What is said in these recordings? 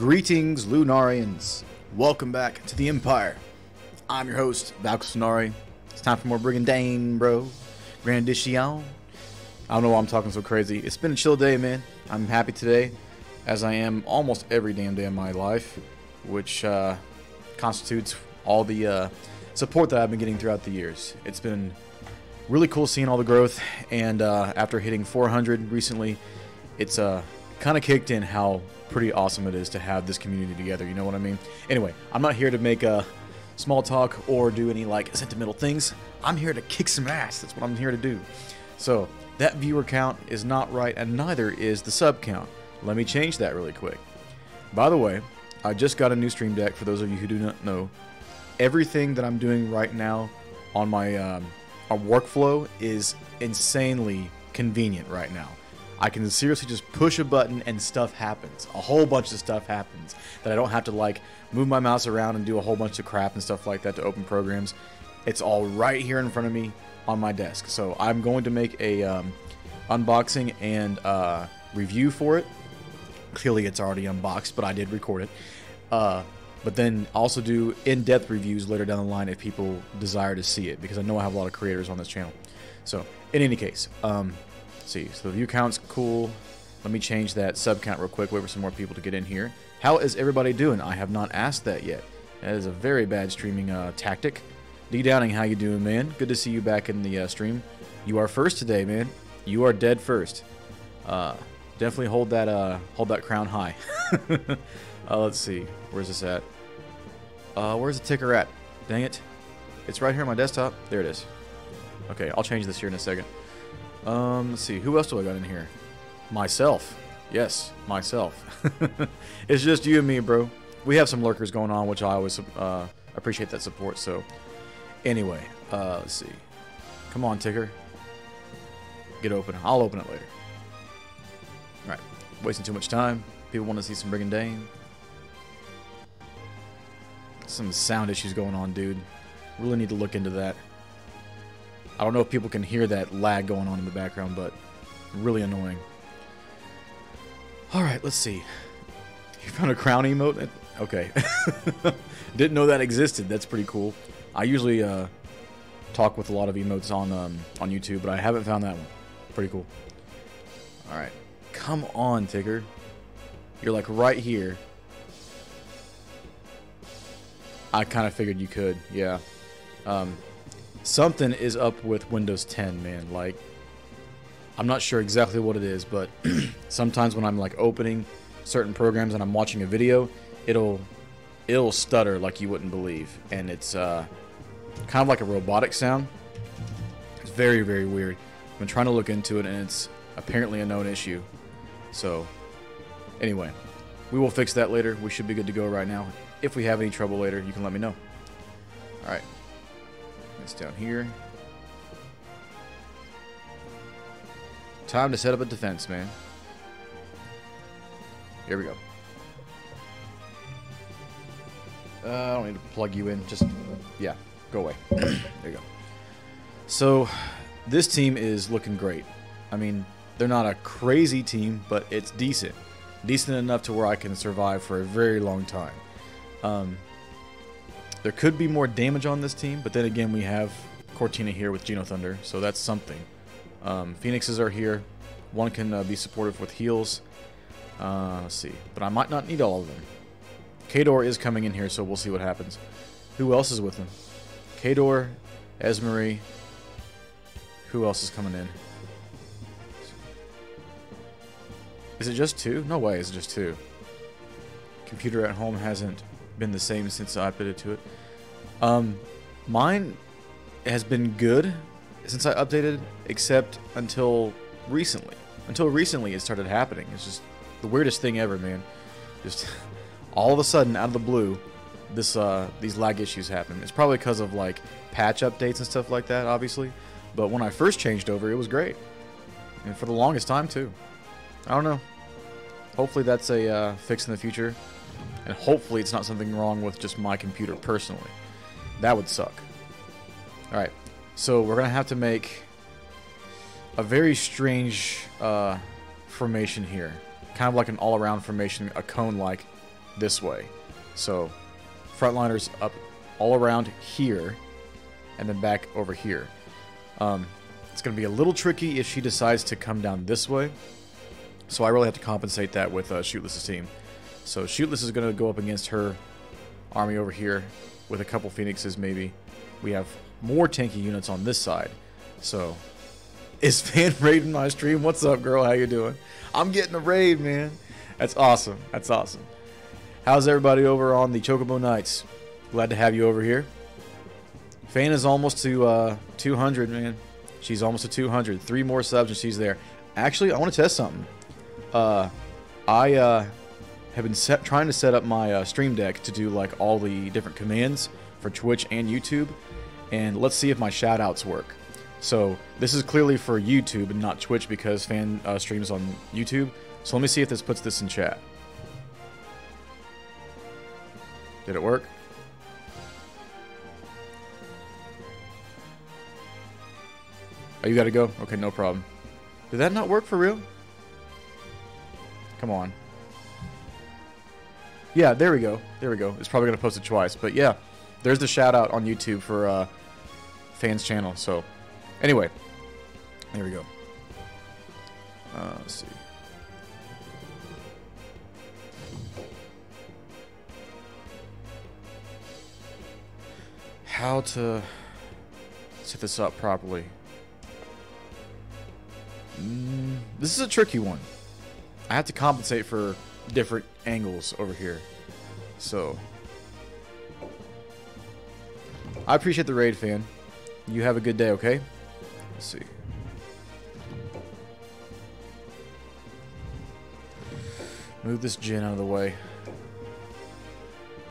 Greetings, Lunarians. Welcome back to the Empire. I'm your host, Valkos Lunari. It's time for more Brigandine, bro. Grandition. I don't know why I'm talking so crazy. It's been a chill day, man. I'm happy today, as I am almost every damn day of my life, which uh, constitutes all the uh, support that I've been getting throughout the years. It's been really cool seeing all the growth, and uh, after hitting 400 recently, it's uh, kind of kicked in how pretty awesome it is to have this community together. You know what I mean? Anyway, I'm not here to make a small talk or do any like sentimental things. I'm here to kick some ass. That's what I'm here to do. So that viewer count is not right, and neither is the sub count. Let me change that really quick. By the way, I just got a new stream deck. For those of you who do not know, everything that I'm doing right now on my um, our workflow is insanely convenient right now. I can seriously just push a button and stuff happens. A whole bunch of stuff happens that I don't have to like move my mouse around and do a whole bunch of crap and stuff like that to open programs. It's all right here in front of me on my desk. So I'm going to make a um, unboxing and uh, review for it. Clearly, it's already unboxed, but I did record it. Uh, but then also do in-depth reviews later down the line if people desire to see it, because I know I have a lot of creators on this channel. So, in any case, um, see. So the view count's cool. Let me change that sub count real quick. Wait for some more people to get in here. How is everybody doing? I have not asked that yet. That is a very bad streaming uh, tactic. D Downing, how you doing, man? Good to see you back in the uh, stream. You are first today, man. You are dead first. Uh, definitely hold that uh, hold that crown high. uh, let's see. Where's this at? Uh, where's the ticker at? Dang it. It's right here on my desktop. There it is. Okay, I'll change this here in a second. Um, let's see. Who else do I got in here? Myself. Yes, myself. it's just you and me, bro. We have some lurkers going on, which I always uh, appreciate that support. So, anyway, uh, let's see. Come on, ticker. Get open. I'll open it later. All right. Wasting too much time. People want to see some Brigandine. Some sound issues going on, dude. Really need to look into that. I don't know if people can hear that lag going on in the background, but really annoying. Alright, let's see. You found a crown emote? Okay. Didn't know that existed. That's pretty cool. I usually uh, talk with a lot of emotes on um, on YouTube, but I haven't found that one. Pretty cool. Alright. Come on, Tigger. You're like right here. I kind of figured you could, yeah. Um, something is up with Windows 10, man. Like, I'm not sure exactly what it is, but sometimes when I'm like opening certain programs and I'm watching a video, it'll it'll stutter like you wouldn't believe, and it's uh, kind of like a robotic sound. It's very very weird. I've been trying to look into it, and it's apparently a known issue. So, anyway, we will fix that later. We should be good to go right now. If we have any trouble later, you can let me know. All right. It's down here. Time to set up a defense, man. Here we go. Uh, I don't need to plug you in. Just, yeah, go away. there you go. So, this team is looking great. I mean, they're not a crazy team, but it's decent. Decent enough to where I can survive for a very long time. Um, there could be more damage on this team, but then again, we have Cortina here with Geno Thunder, so that's something. Um, Phoenixes are here. One can uh, be supportive with heals. Uh, let's see. But I might not need all of them. Cador is coming in here, so we'll see what happens. Who else is with him? Cador, Esmery. Who else is coming in? Is it just two? No way, is it just two. Computer at home hasn't been the same since I updated to it. Um, mine has been good since I updated, except until recently. Until recently, it started happening. It's just the weirdest thing ever, man. Just all of a sudden, out of the blue, this uh, these lag issues happen. It's probably because of like patch updates and stuff like that, obviously. But when I first changed over, it was great, and for the longest time too. I don't know. Hopefully, that's a uh, fix in the future. And hopefully it's not something wrong with just my computer personally. That would suck. Alright, so we're going to have to make a very strange uh, formation here. Kind of like an all-around formation, a cone-like. this way. So frontliners up all around here and then back over here. Um, it's going to be a little tricky if she decides to come down this way. So I really have to compensate that with uh, Shootless's team. So Shootless is going to go up against her army over here with a couple Phoenixes maybe. We have more tanky units on this side. So is Fan raiding my stream? What's up, girl? How you doing? I'm getting a raid, man. That's awesome. That's awesome. How's everybody over on the Chocobo Nights? Glad to have you over here. Fan is almost to uh, 200, man. She's almost to 200. Three more subs and she's there. Actually, I want to test something. Uh, I uh, have been set, trying to set up my uh, stream deck to do like all the different commands for Twitch and YouTube. And let's see if my shoutouts work. So this is clearly for YouTube and not Twitch because fan uh, streams on YouTube. So let me see if this puts this in chat. Did it work? Oh, you gotta go? Okay, no problem. Did that not work for real? Come on. Yeah, there we go. There we go. It's probably gonna post it twice, but yeah, there's the shout out on YouTube for uh, fans channel. So, anyway, there we go. Uh, let's see. How to set this up properly. Mm, this is a tricky one. I have to compensate for different angles over here. So, I appreciate the raid, fan. You have a good day, okay? Let's see. Move this gin out of the way.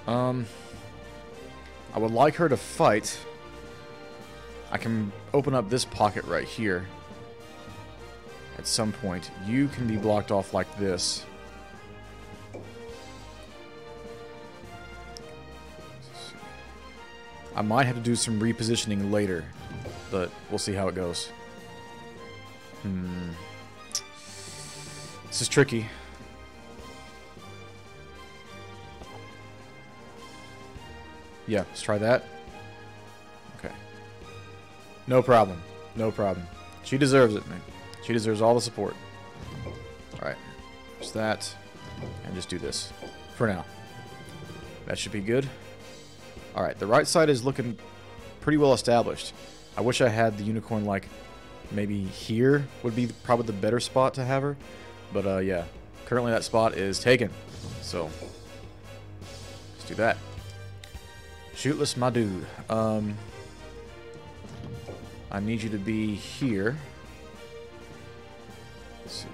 Um, I would like her to fight. I can open up this pocket right here at some point. You can be blocked off like this. I might have to do some repositioning later, but we'll see how it goes. Hmm. This is tricky. Yeah, let's try that. Okay. No problem. No problem. She deserves it, man. She deserves all the support. Alright. Just that. And just do this. For now. That should be good. Alright, the right side is looking pretty well established. I wish I had the unicorn, like, maybe here would be probably the better spot to have her. But, uh, yeah. Currently that spot is taken. So, let's do that. Shootless, my dude. Um, I need you to be here. Let's see.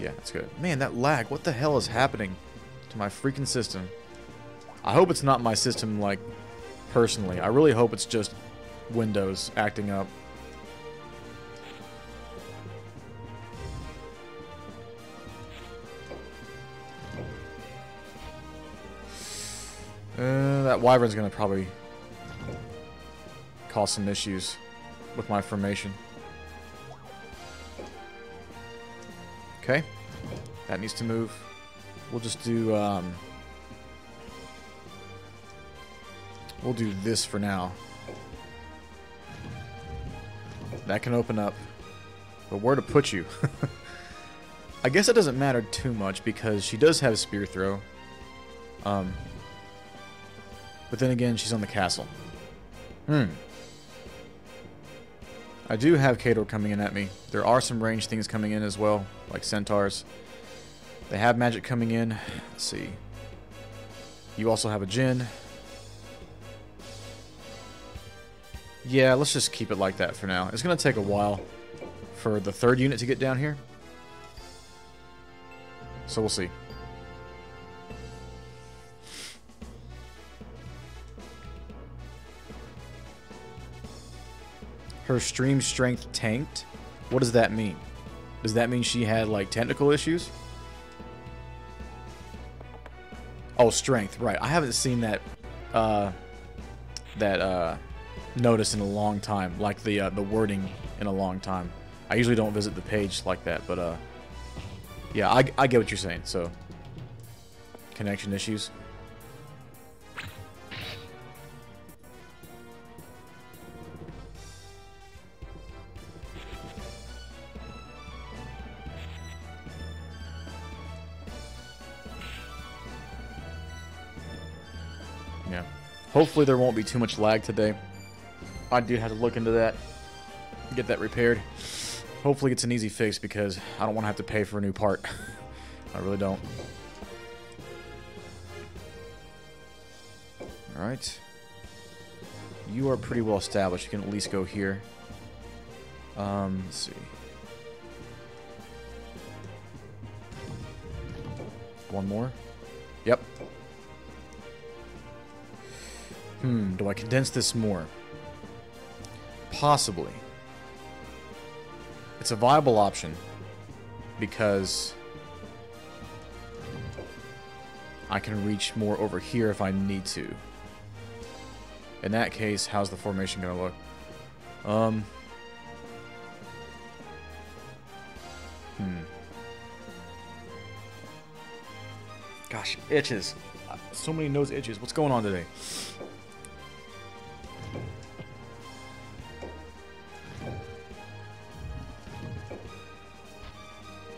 Yeah, that's good. Man, that lag. What the hell is happening to my freaking system? I hope it's not my system, like, personally. I really hope it's just Windows acting up. Uh, that wyvern's gonna probably cause some issues with my formation. Okay. That needs to move. We'll just do, um... We'll do this for now. That can open up. But where to put you? I guess it doesn't matter too much because she does have a spear throw. Um, but then again, she's on the castle. Hmm. I do have Cador coming in at me. There are some ranged things coming in as well, like centaurs. They have magic coming in. Let's see. You also have a Jin. Yeah, let's just keep it like that for now. It's going to take a while for the third unit to get down here. So we'll see. her stream strength tanked. What does that mean? Does that mean she had like technical issues? Oh, strength, right. I haven't seen that uh that uh notice in a long time, like the uh, the wording in a long time. I usually don't visit the page like that, but uh yeah, I I get what you're saying. So connection issues. Yeah. Hopefully there won't be too much lag today. I do have to look into that. Get that repaired. Hopefully it's an easy fix because I don't want to have to pay for a new part. I really don't. Alright. You are pretty well established. You can at least go here. Um, let's see. One more. Yep. Hmm, do I condense this more? Possibly. It's a viable option because I can reach more over here if I need to. In that case, how's the formation going to look? Um. Hmm. Gosh, itches. Uh, So many nose itches. What's going on today?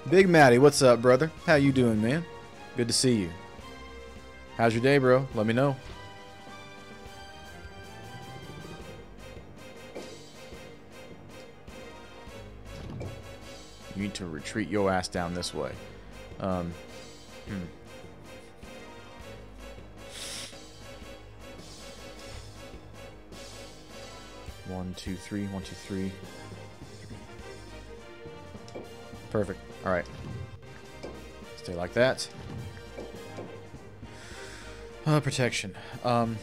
Big Matty, what's up, brother? How you doing, man? Good to see you. How's your day, bro? Let me know. You need to retreat your ass down this way. Um, hmm. One, two, three. One, two, three. Perfect. All right. Stay like that. Uh, protection. Um.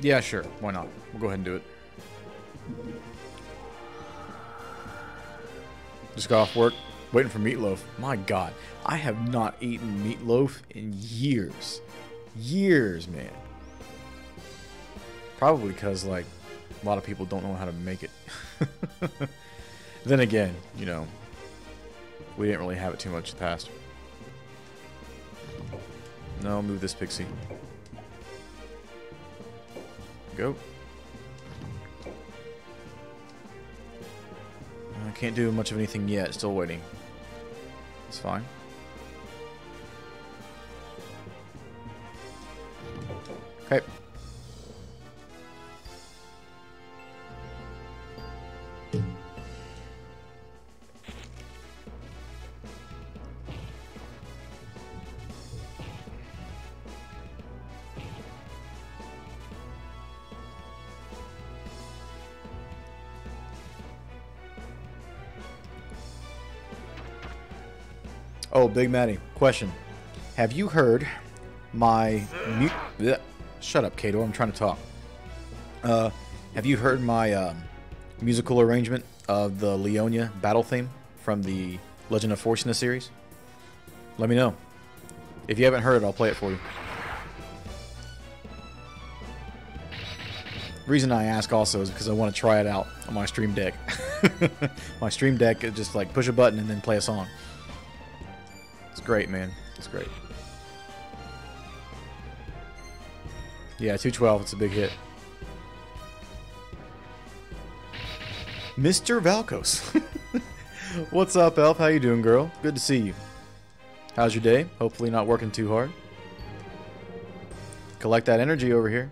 Yeah, sure. Why not? We'll go ahead and do it. Just got off work, waiting for meatloaf. My God, I have not eaten meatloaf in years. Years, man. Probably because, like, a lot of people don't know how to make it. then again, you know, we didn't really have it too much in the past. No, move this pixie. Go. I can't do much of anything yet. Still waiting. It's fine. Big Matty. Question. Have you heard my mu- Blech. Shut up, Kato. I'm trying to talk. Uh, have you heard my um, musical arrangement of the Leonia battle theme from the Legend of Forsena series? Let me know. If you haven't heard it, I'll play it for you. reason I ask also is because I want to try it out on my stream deck. my stream deck is just like push a button and then play a song. It's great, man. It's great. Yeah, 212. It's a big hit. Mr. Valkos. What's up, Elf? How you doing, girl? Good to see you. How's your day? Hopefully not working too hard. Collect that energy over here.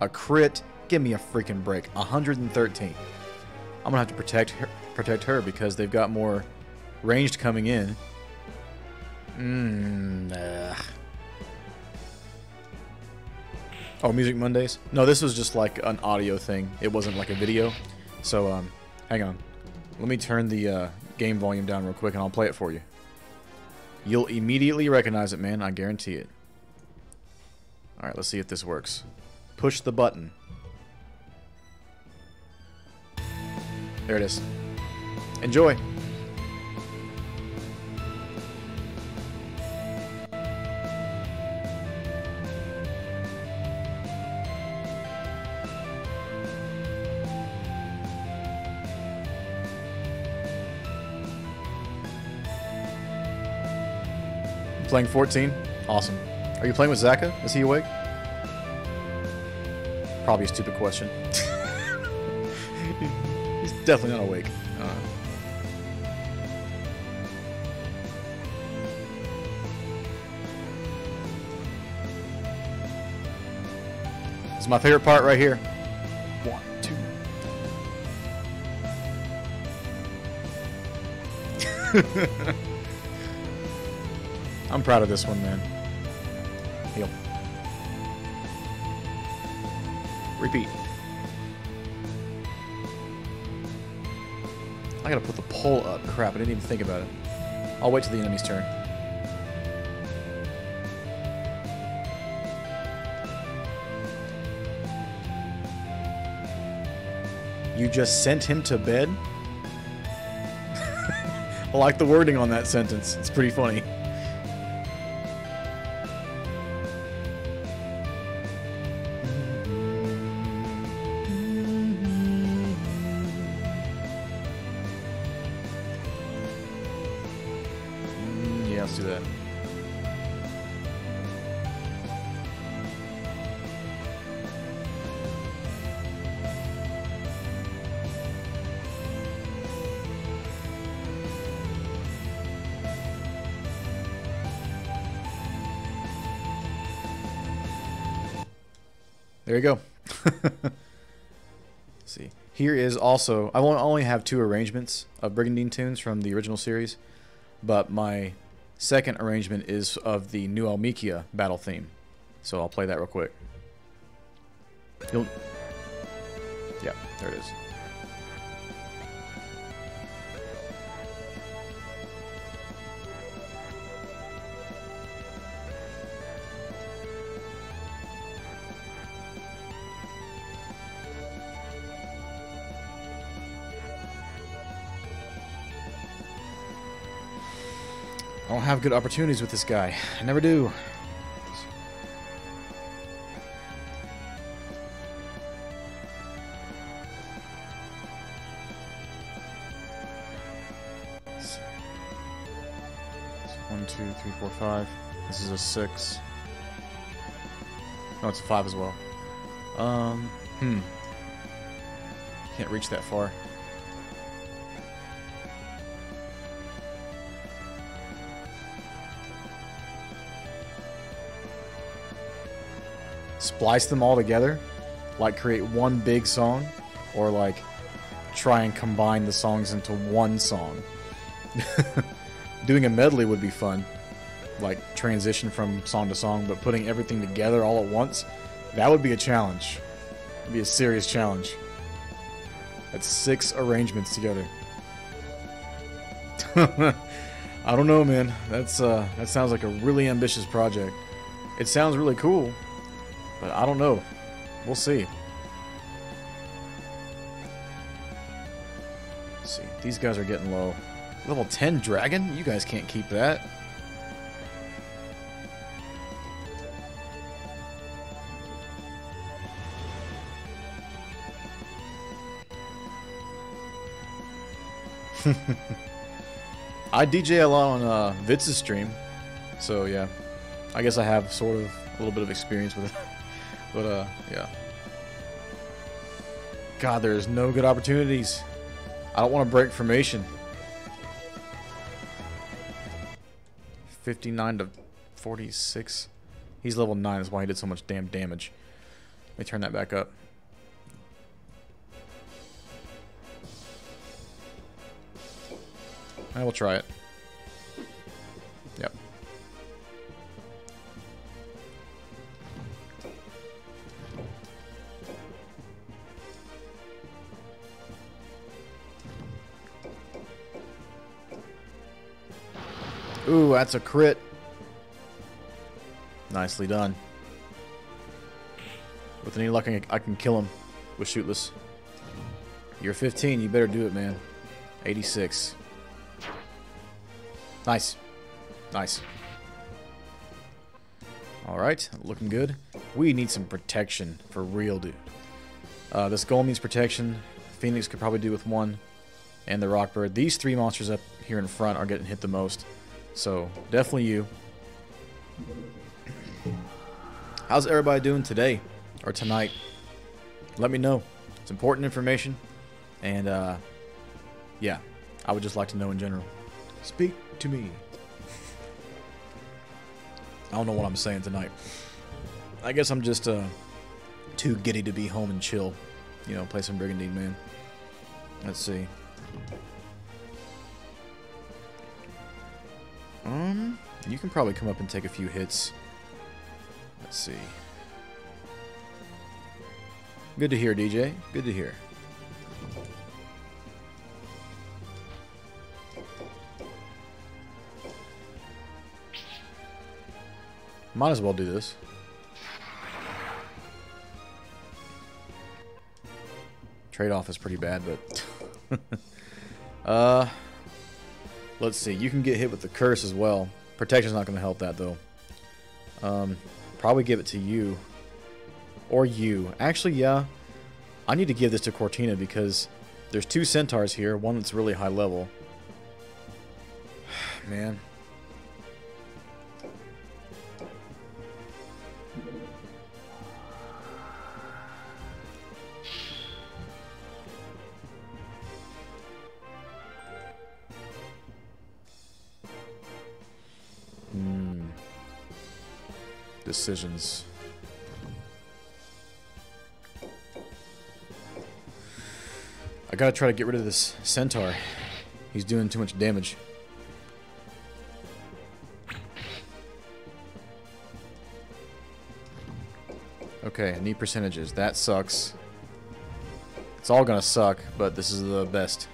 A crit. Give me a freaking break. 113. I'm gonna have to protect her, protect her because they've got more ranged coming in. Mmm. Oh, Music Mondays? No, this was just like an audio thing. It wasn't like a video. So, um, hang on. Let me turn the uh, game volume down real quick and I'll play it for you. You'll immediately recognize it, man. I guarantee it. Alright, let's see if this works. Push the button. There it is. Enjoy. playing 14? Awesome. Are you playing with Zaka? Is he awake? Probably a stupid question. He's definitely not awake. This is my favorite part right here. One, two. I'm proud of this one, man. Heal. Repeat. I gotta put the pole up. Crap, I didn't even think about it. I'll wait till the enemy's turn. You just sent him to bed? I like the wording on that sentence. It's pretty funny. There you go. See. Here is also, I won't only have two arrangements of Brigandine tunes from the original series, but my second arrangement is of the New Almekia battle theme. So I'll play that real quick. You'll, yeah, there it is. Don't have good opportunities with this guy. I never do. One, two, three, four, five. This is a six. No, it's a five as well. Um, hmm. Can't reach that far. Splice them all together, like create one big song, or like try and combine the songs into one song. Doing a medley would be fun, like transition from song to song, but putting everything together all at once, that would be a challenge. It'd be a serious challenge. That's six arrangements together. I don't know, man. That's uh, that sounds like a really ambitious project. It sounds really cool, but I don't know. We'll see. Let's see. These guys are getting low. Level 10 dragon? You guys can't keep that. I DJ a lot on uh, Vitz's stream, so yeah. I guess I have sort of a little bit of experience with it. But, uh, yeah. God, there's no good opportunities. I don't want to break formation. 59 to 46. He's level 9, that's why he did so much damn damage. Let me turn that back up. I will try it. Ooh, that's a crit. Nicely done. With any luck, I can- kill him with shootless. You're 15. You better do it, man. 86. Nice. Nice. Alright, looking good. We need some protection for real, dude. Uh, this goal needs protection. Phoenix could probably do with one. And the Rockbird. These three monsters up here in front are getting hit the most. So, definitely you. How's everybody doing today or tonight? Let me know. It's important information. And, uh, yeah, I would just like to know in general. Speak to me. I don't know what I'm saying tonight. I guess I'm just, uh, too giddy to be home and chill. You know, play some Brigandine, man. Let's see. Um, you can probably come up and take a few hits. Let's see. Good to hear, DJ. Good to hear. Might as well do this. Trade-off is pretty bad, but... uh... Let's see. You can get hit with the curse as well. Protection's not going to help that, though. Um, probably give it to you. Or you. Actually, yeah. I need to give this to Cortina because there's two centaurs here. One that's really high level. Man. Decisions. I gotta try to get rid of this centaur. He's doing too much damage. Okay, I need percentages. That sucks. It's all gonna suck, but this is the best.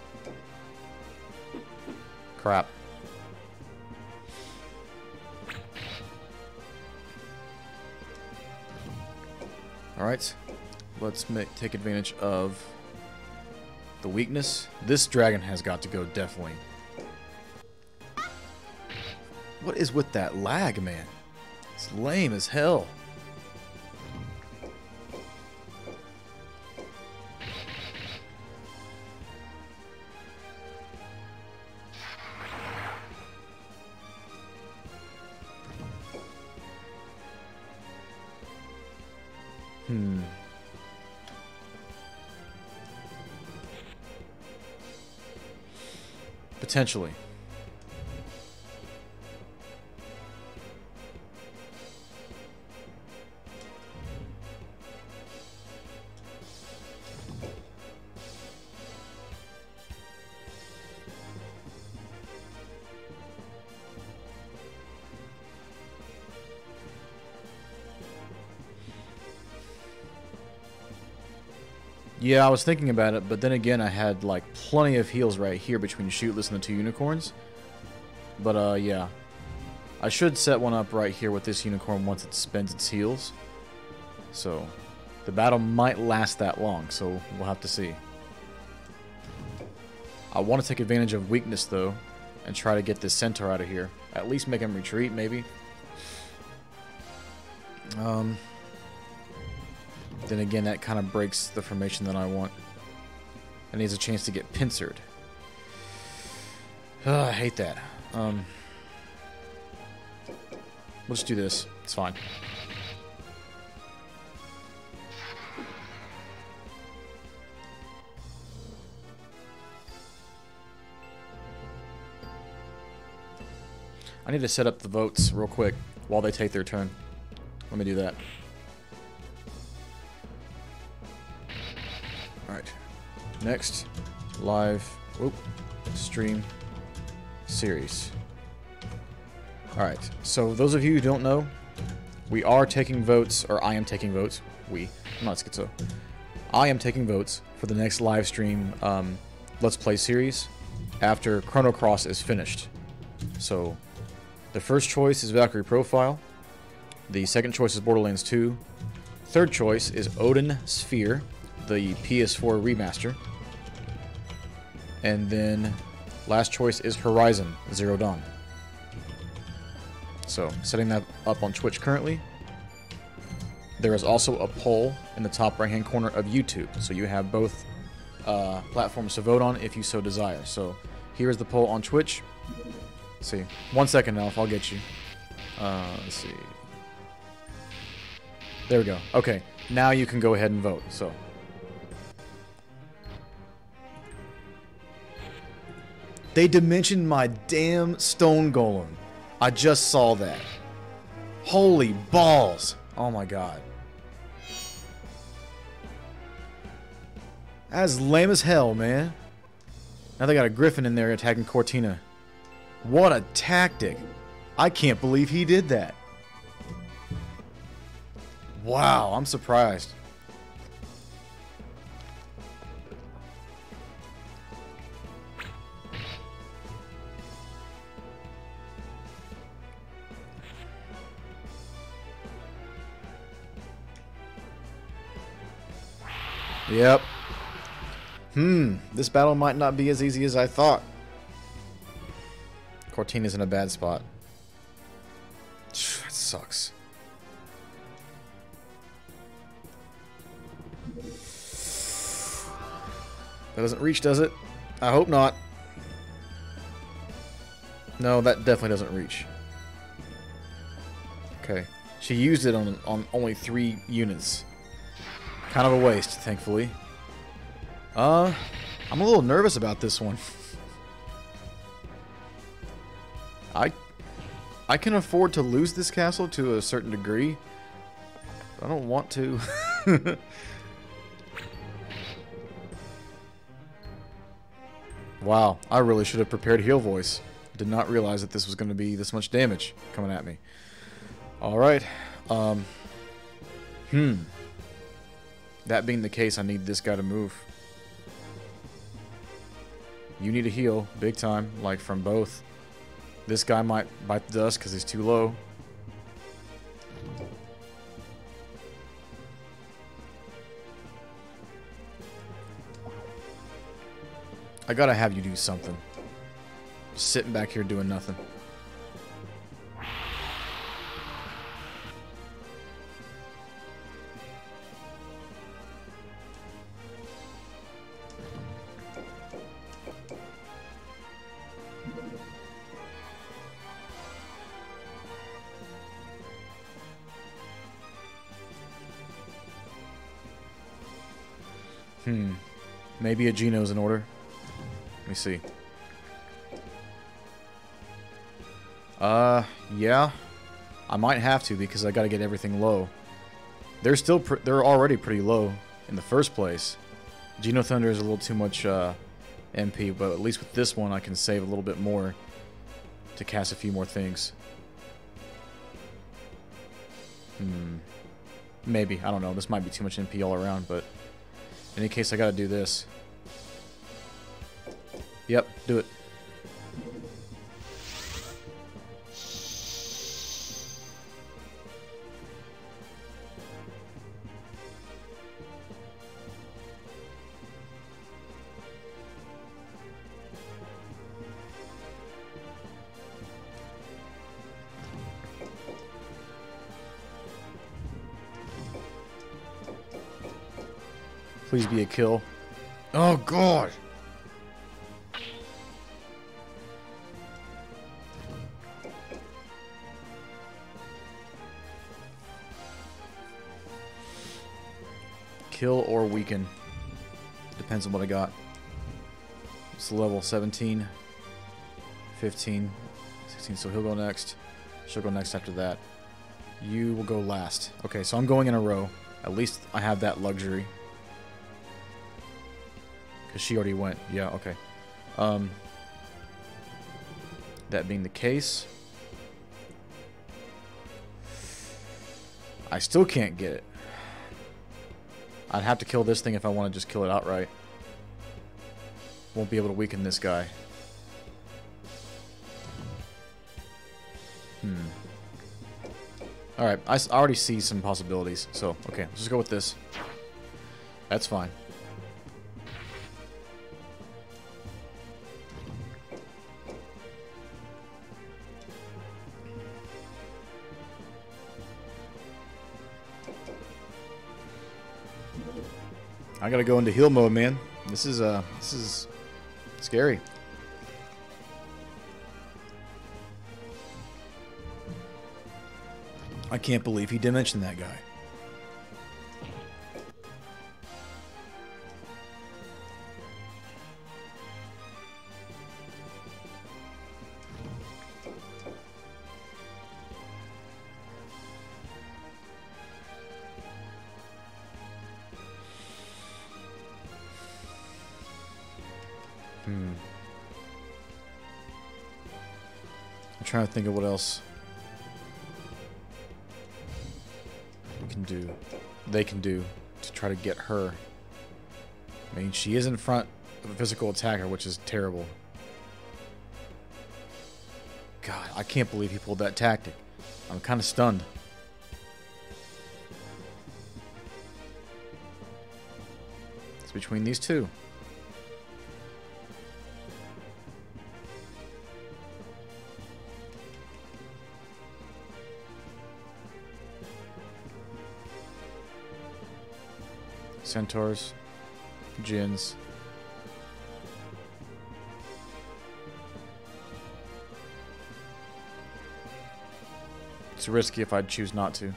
Crap. Alright, let's make, take advantage of the weakness. This dragon has got to go, definitely. What is with that lag, man? It's lame as hell. Potentially. Yeah, I was thinking about it, but then again, I had like plenty of heals right here between Shootless and the two unicorns. But uh, yeah, I should set one up right here with this unicorn once it spends its heals. So the battle might last that long, so we'll have to see. I want to take advantage of weakness though, and try to get this centaur out of here. At least make him retreat, maybe. Um, then again, that kind of breaks the formation that I want. And needs a chance to get pincered. Oh, I hate that. Um, let's do this. It's fine. I need to set up the votes real quick while they take their turn. Let me do that. Next, live, whoop, stream, series. Alright, so those of you who don't know, we are taking votes, or I am taking votes, we, I'm not schizo. I am taking votes for the next live stream um, Let's Play series after Chrono Cross is finished. So, the first choice is Valkyrie Profile, the second choice is Borderlands 2, third choice is Odin Sphere, the PS4 remaster. And then last choice is Horizon Zero Dawn. So, setting that up on Twitch currently. There is also a poll in the top right hand corner of YouTube. So you have both uh, platforms to vote on if you so desire. So here's the poll on Twitch. Let's see. One second, Alf, I'll get you. Uh, let's see. There we go. Okay, now you can go ahead and vote. So. They dimensioned my damn stone golem. I just saw that. Holy balls. Oh my god. That's lame as hell, man. Now they got a griffin in there attacking Cortina. What a tactic. I can't believe he did that. Wow, I'm surprised. Yep. Hmm, this battle might not be as easy as I thought. Cortina's in a bad spot. That sucks. That doesn't reach, does it? I hope not. No, that definitely doesn't reach. Okay. She used it on, on only three units. Kind of a waste, thankfully. Uh, I'm a little nervous about this one. I I can afford to lose this castle to a certain degree. I don't want to. wow, I really should have prepared heal voice. Did not realize that this was going to be this much damage coming at me. Alright. Um, hmm. That being the case, I need this guy to move. You need a heal, big time, like from both. This guy might bite the dust because he's too low. I gotta have you do something. Just sitting back here doing nothing. Maybe a Geno's in order. Let me see. Uh, yeah. I might have to because I got to get everything low. They're still they're already pretty low in the first place. Geno Thunder is a little too much uh, MP, but at least with this one I can save a little bit more to cast a few more things. Hmm. Maybe. I don't know. This might be too much MP all around, but in any case, I gotta do this. Yep, do it. Please be a kill. Oh, God. Kill or weaken. Depends on what I got. It's level 17, 15, 16, so he'll go next. She'll go next after that. You will go last. Okay, so I'm going in a row. At least I have that luxury. Because she already went. Yeah, okay. Um, that being the case, I still can't get it. I'd have to kill this thing if I want to just kill it outright. Won't be able to weaken this guy. Hmm. Alright, I already see some possibilities. So, okay, let's just go with this. That's fine. I gotta go into heal mode, man. This is uh, this is scary. I can't believe he did mention that guy. To think of what else we can do. They can do to try to get her. I mean, she is in front of a physical attacker, which is terrible. God, I can't believe he pulled that tactic. I'm kind of stunned. It's between these two. Centaurs, Djinns. It's risky if I'd choose not to.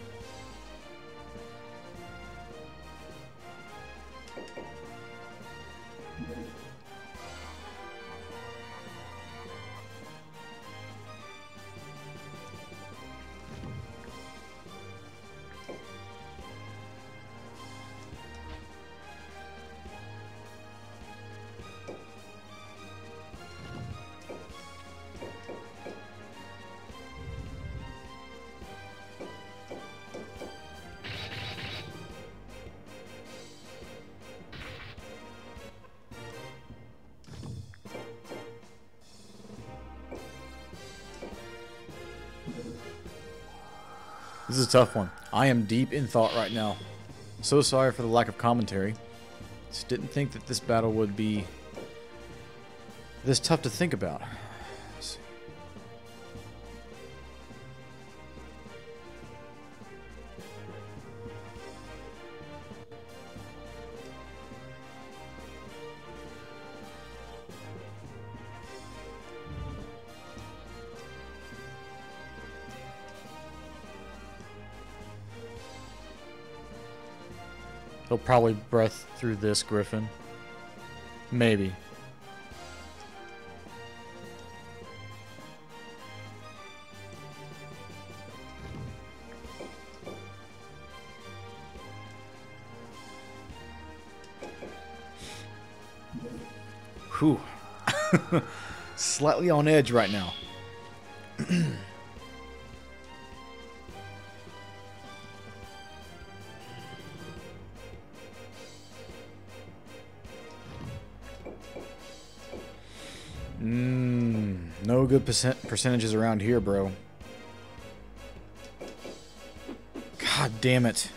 This is a tough one. I am deep in thought right now. So sorry for the lack of commentary. Just didn't think that this battle would be this tough to think about. Probably breath through this griffin. Maybe. Whew. Slightly on edge right now. good percent percentages around here, bro. God damn it.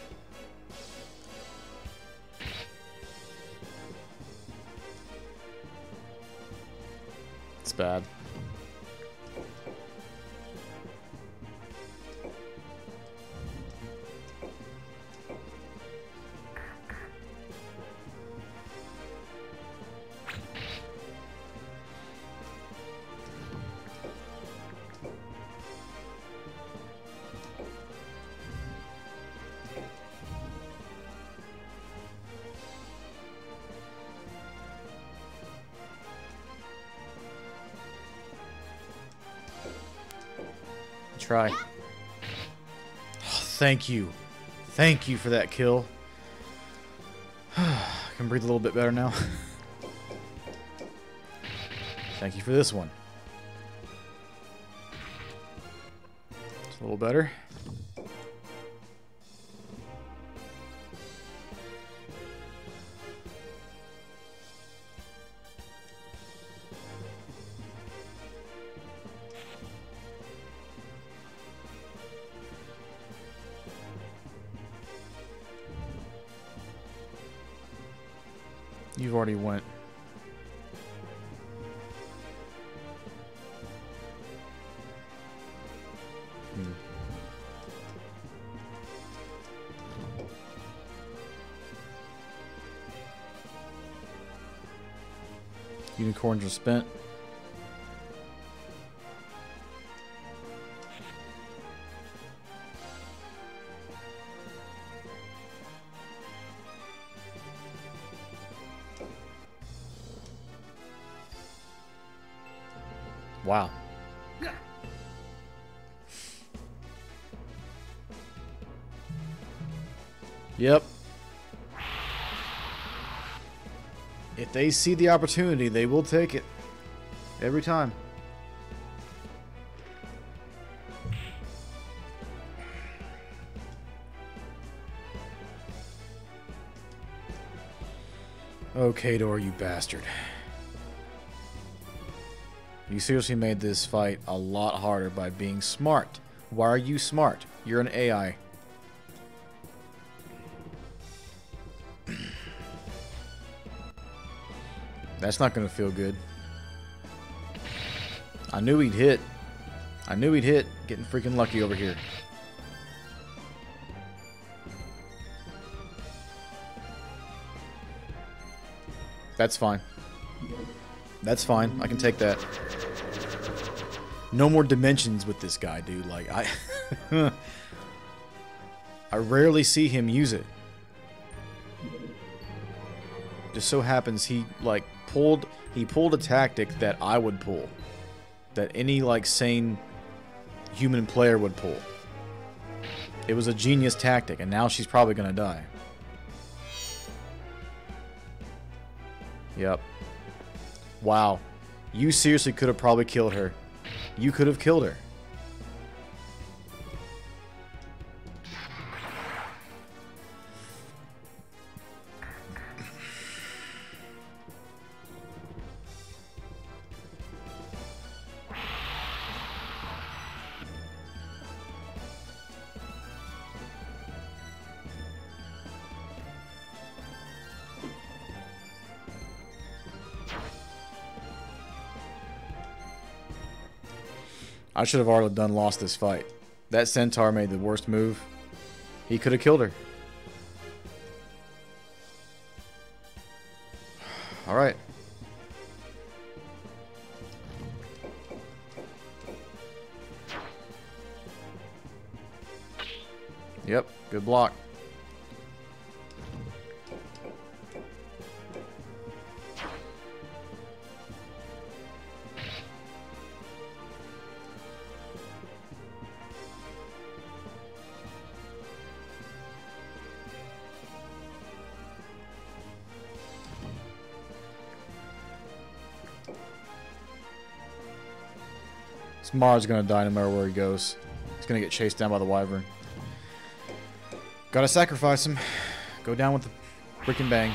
Thank you. Thank you for that kill. I can breathe a little bit better now. Thank you for this one. It's a little better. Unicorns are spent. They see the opportunity, they will take it. Every time. Oh, Cador, you bastard. You seriously made this fight a lot harder by being smart. Why are you smart? You're an AI. That's not going to feel good. I knew he'd hit. I knew he'd hit. Getting freaking lucky over here. That's fine. That's fine. I can take that. No more dimensions with this guy, dude. Like, I... I rarely see him use it. Just so happens he, like, pulled... He pulled a tactic that I would pull. That any, like, sane human player would pull. It was a genius tactic, and now she's probably gonna die. Yep. Wow. You seriously could have probably killed her. You could have killed her. I should have already done lost this fight. That centaur made the worst move. He could have killed her. Mars gonna die no matter where he goes. He's gonna get chased down by the wyvern. Gotta sacrifice him. Go down with the freaking bang.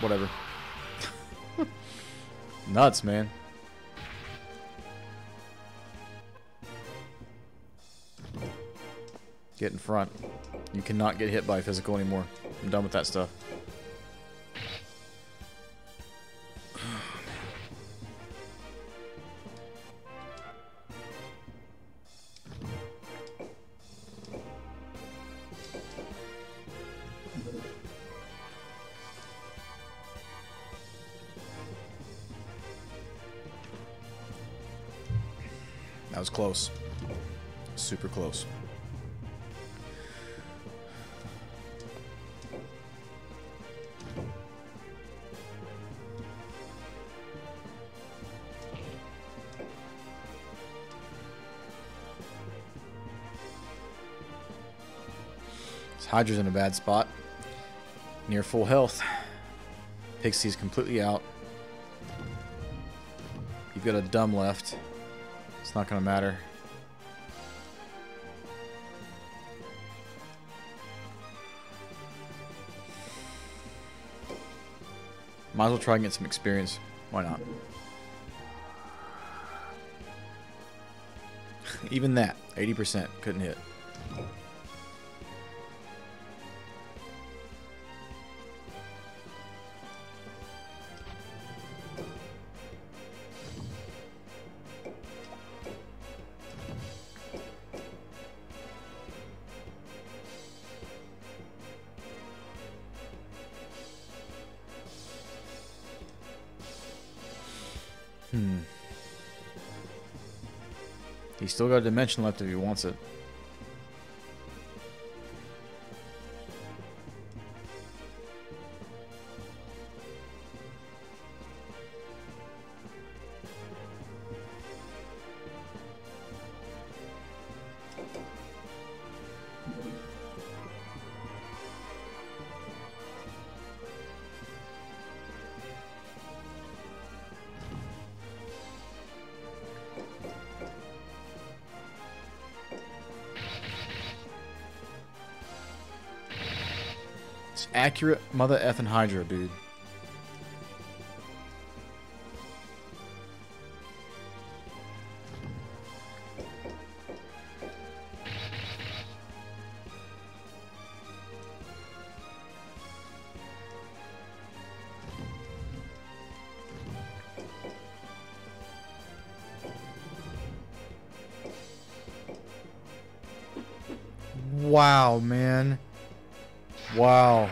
Whatever. Nuts, man. Get in front. You cannot get hit by physical anymore. I'm done with that stuff. Close. This Hydra's in a bad spot. Near full health. Pixie's completely out. You've got a dumb left. It's not gonna matter. Might as well try and get some experience. Why not? Even that, 80% couldn't hit. Still got a dimension left if he wants it. Mother effing Hydra, dude. Wow, man. Wow.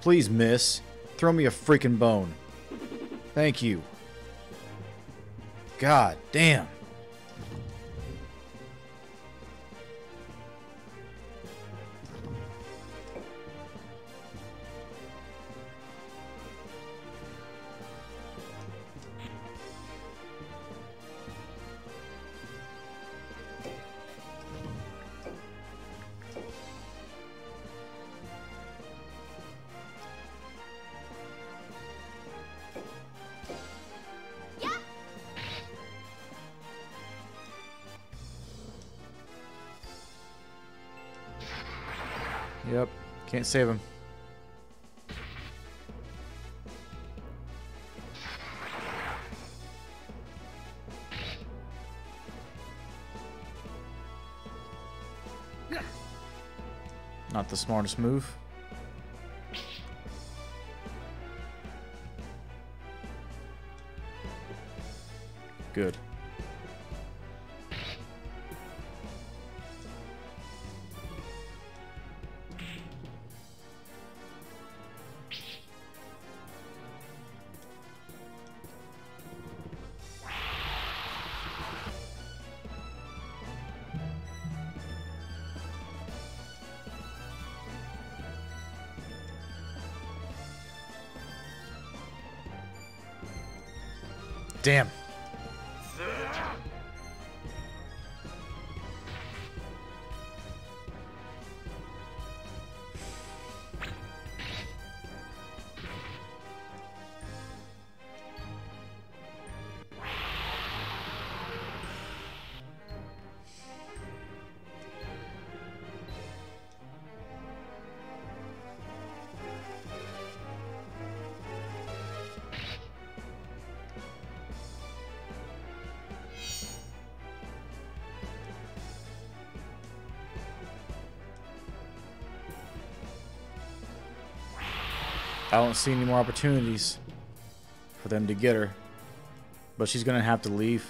Please, miss. Throw me a freaking bone. Thank you. God damn. Save him. Not the smartest move. Good. Damn. I don't see any more opportunities for them to get her. But she's going to have to leave.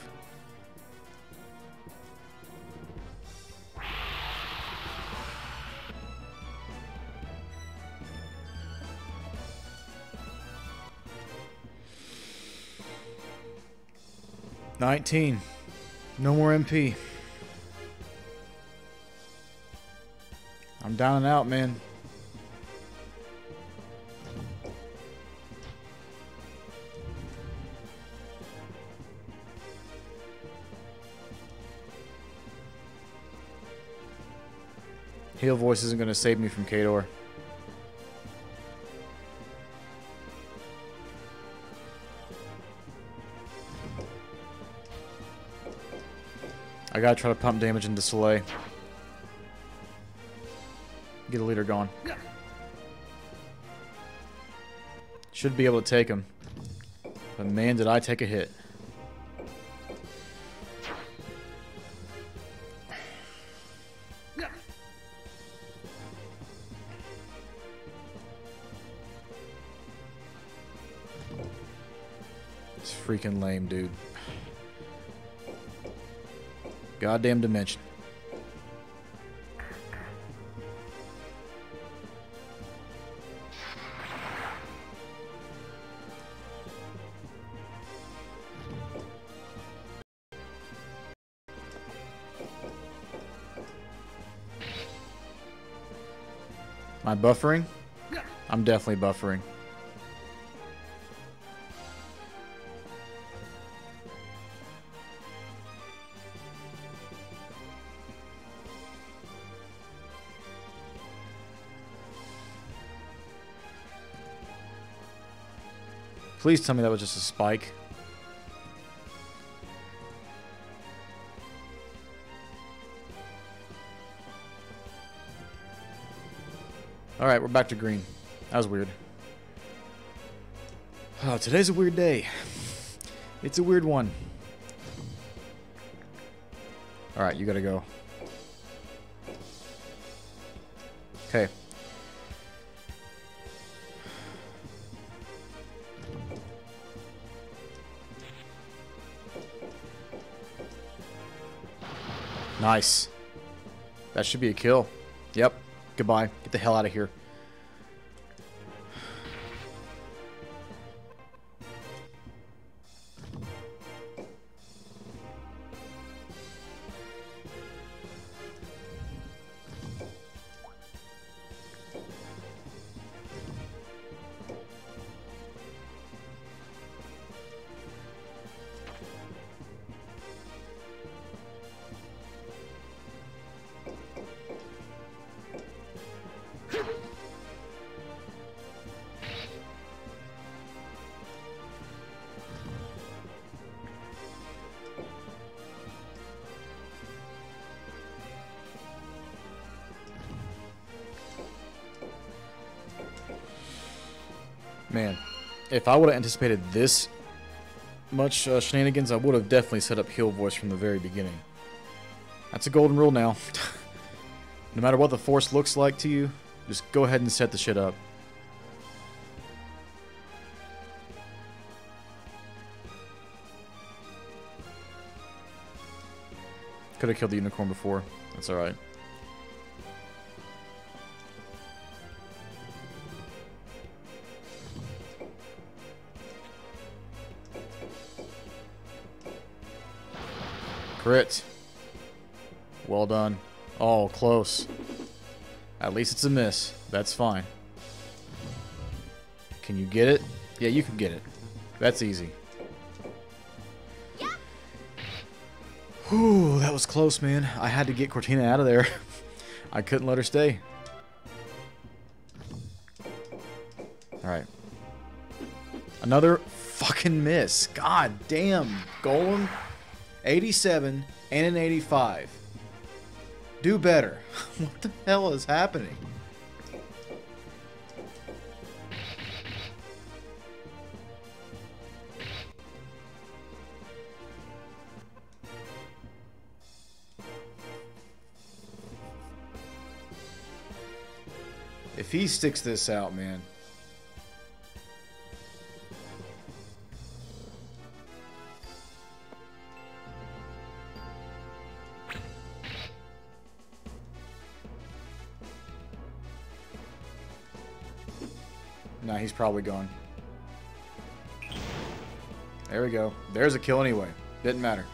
Nineteen. No more MP. I'm down and out, man. Heal voice isn't going to save me from Cador. I gotta try to pump damage into Soleil. Get a leader going. Should be able to take him. But man, did I take a hit. Freaking lame, dude. Goddamn dimension. Am I buffering? I'm definitely buffering. Please tell me that was just a spike. Alright, we're back to green. That was weird. Oh, today's a weird day. It's a weird one. Alright, you gotta go. Okay. Nice. That should be a kill. Yep. Goodbye. Get the hell out of here. Man, if I would have anticipated this much uh, shenanigans, I would have definitely set up heal voice from the very beginning. That's a golden rule now. no matter what the force looks like to you, just go ahead and set the shit up. Could have killed the unicorn before. That's alright. Crit. Well done. Oh, close. At least it's a miss. That's fine. Can you get it? Yeah, you can get it. That's easy. Yeah. Whew, that was close, man. I had to get Cortina out of there. I couldn't let her stay. Alright. Another fucking miss. God damn. Golem 87, and an 85. Do better. what the hell is happening? If he sticks this out, man, probably gone. There we go. There's a kill anyway. Didn't matter.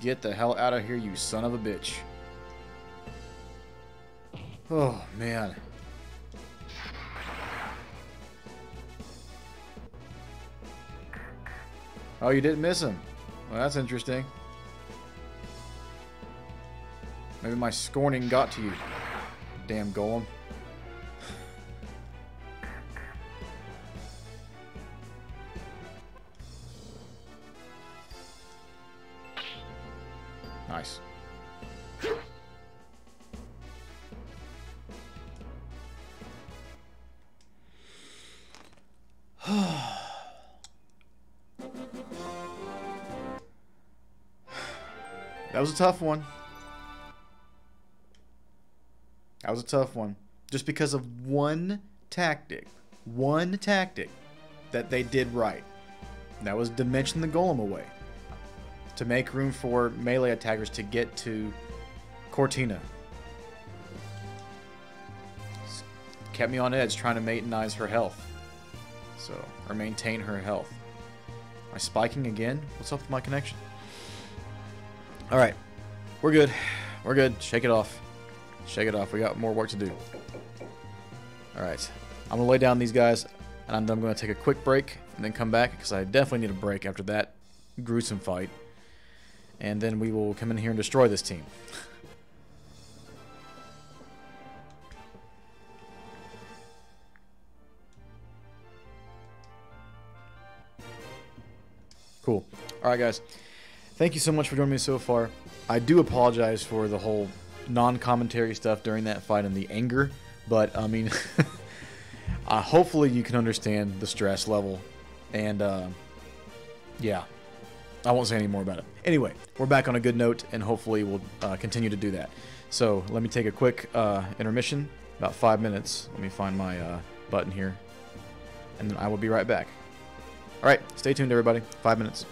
Get the hell out of here, you son of a bitch. Oh, man. Oh, you didn't miss him. Well, that's interesting. Maybe my scorning got to you. Damn golem. nice. that was a tough one. Was a tough one. Just because of one tactic. One tactic that they did right. That was dimension the golem away. To make room for melee attackers to get to Cortina. Kept me on edge trying to maintenance her health. So, or maintain her health. Am I spiking again? What's up with my connection? Alright. We're good. We're good. Shake it off. Shake it off. We got more work to do. All right. I'm going to lay down these guys, and I'm, I'm going to take a quick break and then come back because I definitely need a break after that gruesome fight. And then we will come in here and destroy this team. cool. All right, guys. Thank you so much for joining me so far. I do apologize for the whole non-commentary stuff during that fight and the anger, but I mean, uh, hopefully you can understand the stress level, and uh, yeah, I won't say any more about it. Anyway, we're back on a good note, and hopefully we'll uh, continue to do that. So let me take a quick uh, intermission, about five minutes. Let me find my uh, button here, and then I will be right back. All right, stay tuned, everybody. Five minutes.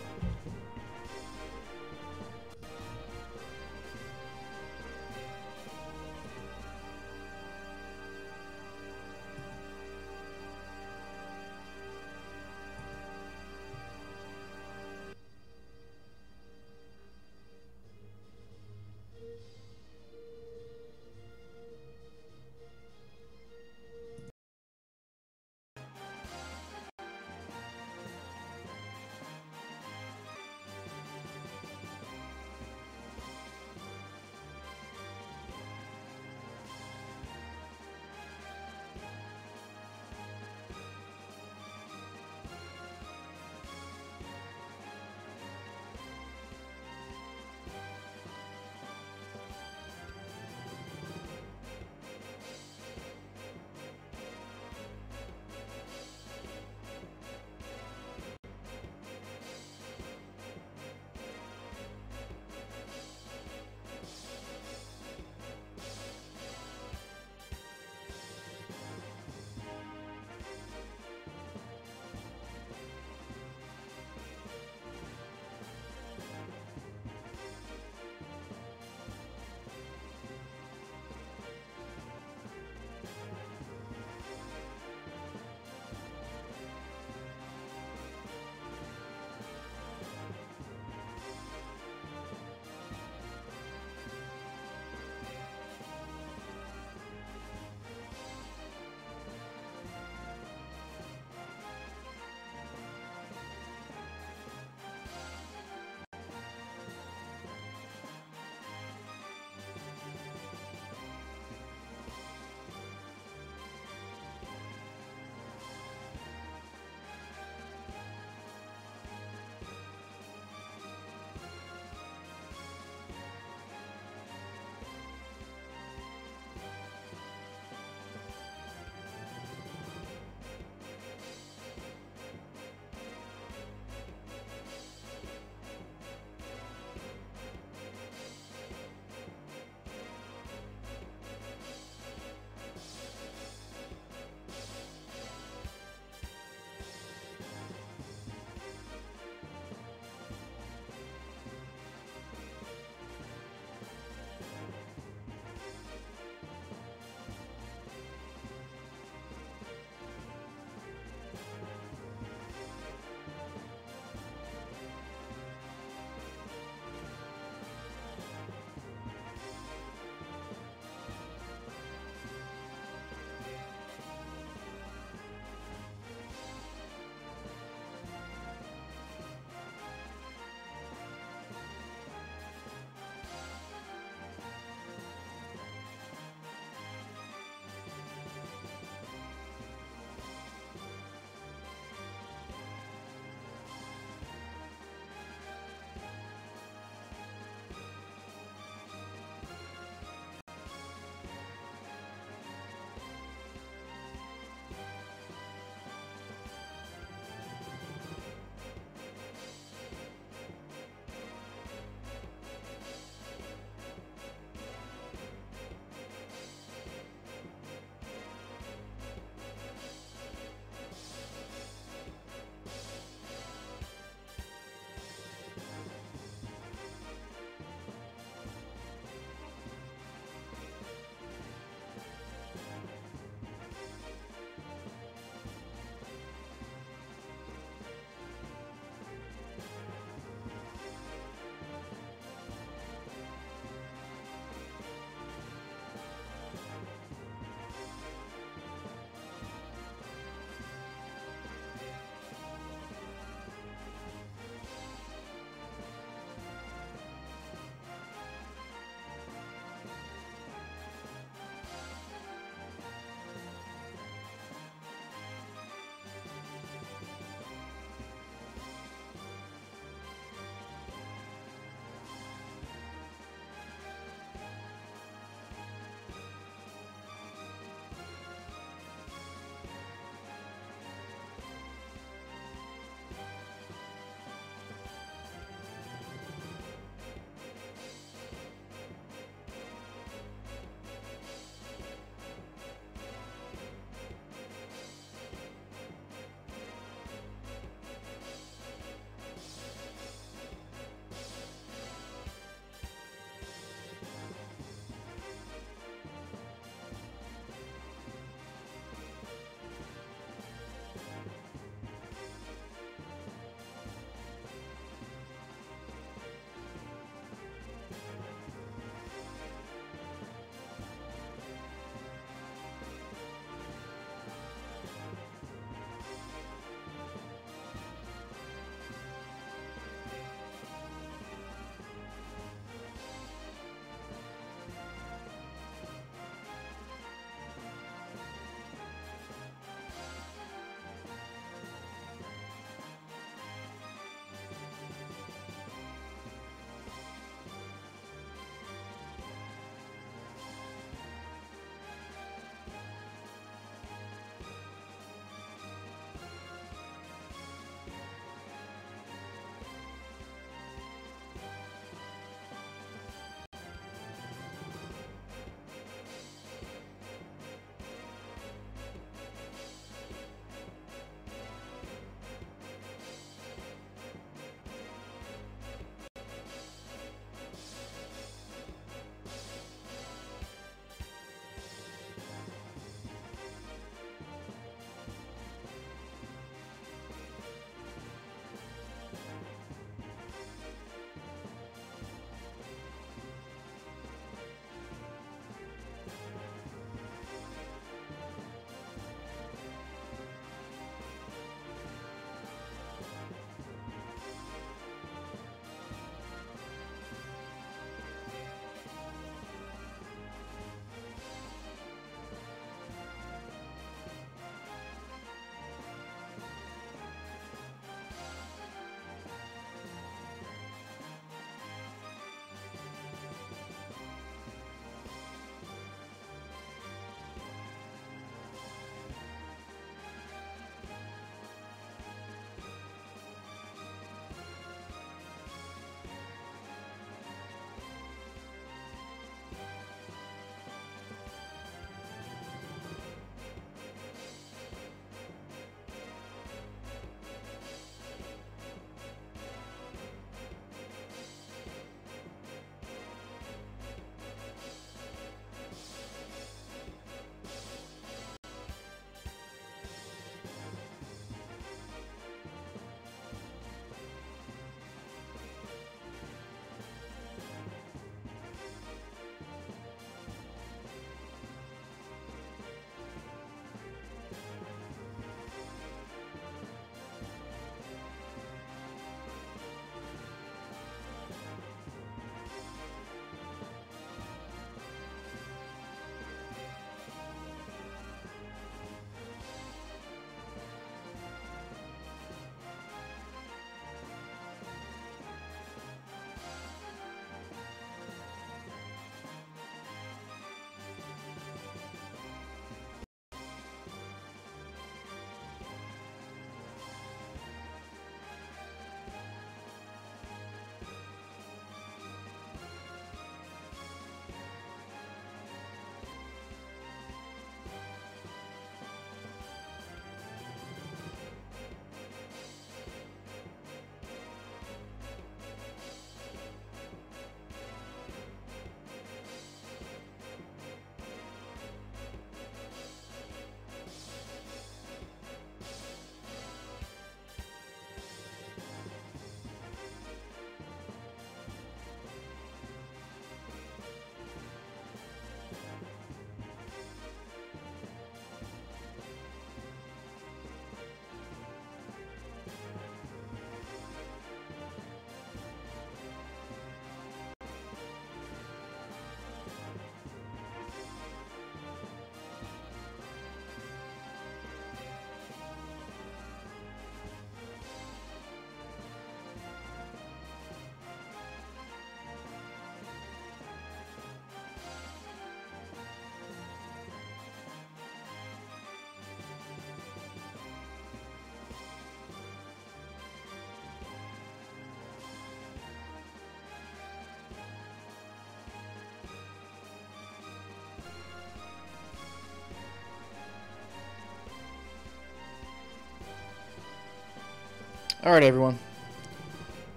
Alright, everyone.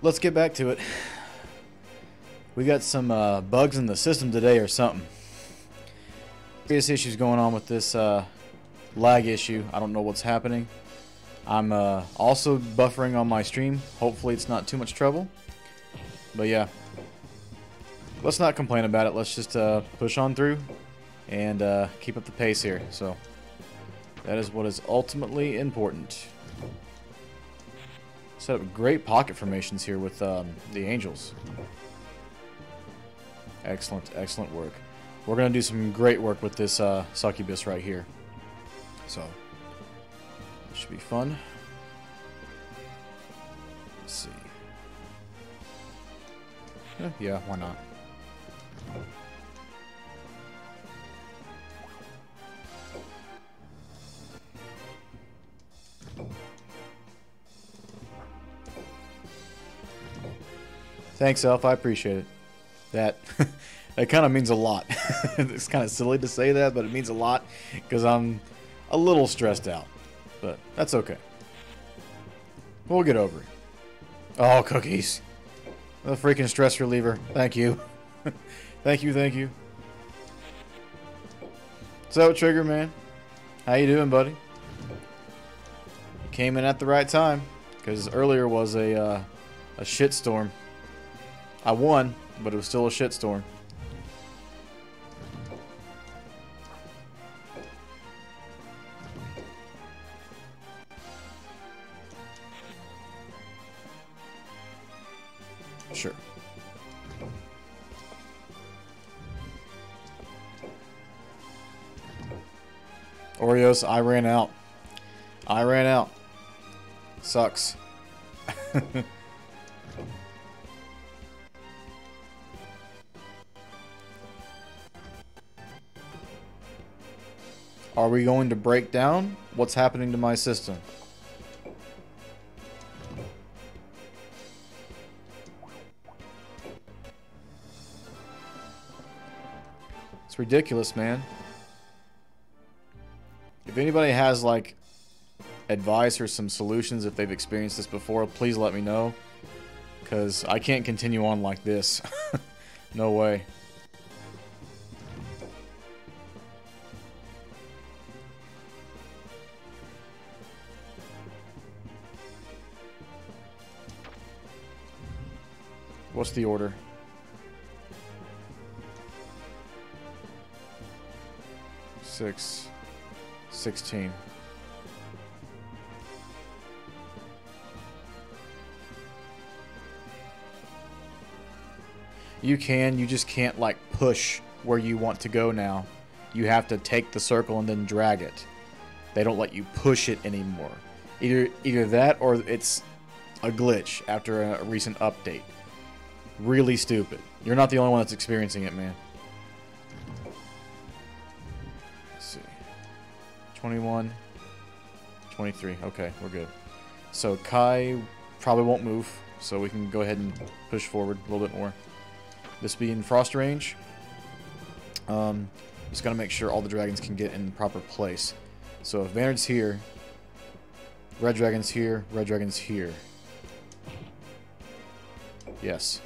Let's get back to it. We got some uh, bugs in the system today or something. Serious issues going on with this uh, lag issue. I don't know what's happening. I'm uh, also buffering on my stream. Hopefully it's not too much trouble. But yeah. Let's not complain about it. Let's just uh, push on through and uh, keep up the pace here. So that is what is ultimately important. Set up great pocket formations here with um, the Angels. Excellent, excellent work. We're going to do some great work with this uh, succubus right here. So, should be fun. Let's see. Eh, yeah, why not? Thanks, Elf. I appreciate it. That that kind of means a lot. it's kind of silly to say that, but it means a lot because I'm a little stressed out. But that's okay. We'll get over it. Oh, cookies. The freaking stress reliever. Thank you. thank you, thank you. So, Trigger Man, how you doing, buddy? Came in at the right time, because earlier was a uh, a shitstorm. I won, but it was still a shitstorm. Sure. Oreos, I ran out. I ran out. Sucks. Are we going to break down what's happening to my system? It's ridiculous, man. If anybody has, like, advice or some solutions if they've experienced this before, please let me know. Because I can't continue on like this. no way. What's the order? Six. Sixteen. You can, you just can't like push where you want to go now. You have to take the circle and then drag it. They don't let you push it anymore. Either either that or it's a glitch after a recent update really stupid. You're not the only one that's experiencing it, man. Let's see. 21. 23. Okay, we're good. So Kai probably won't move, so we can go ahead and push forward a little bit more. This being Frost range. Um, just gotta make sure all the dragons can get in proper place. So if Vanard's here, Red Dragon's here, Red Dragon's here. Yes.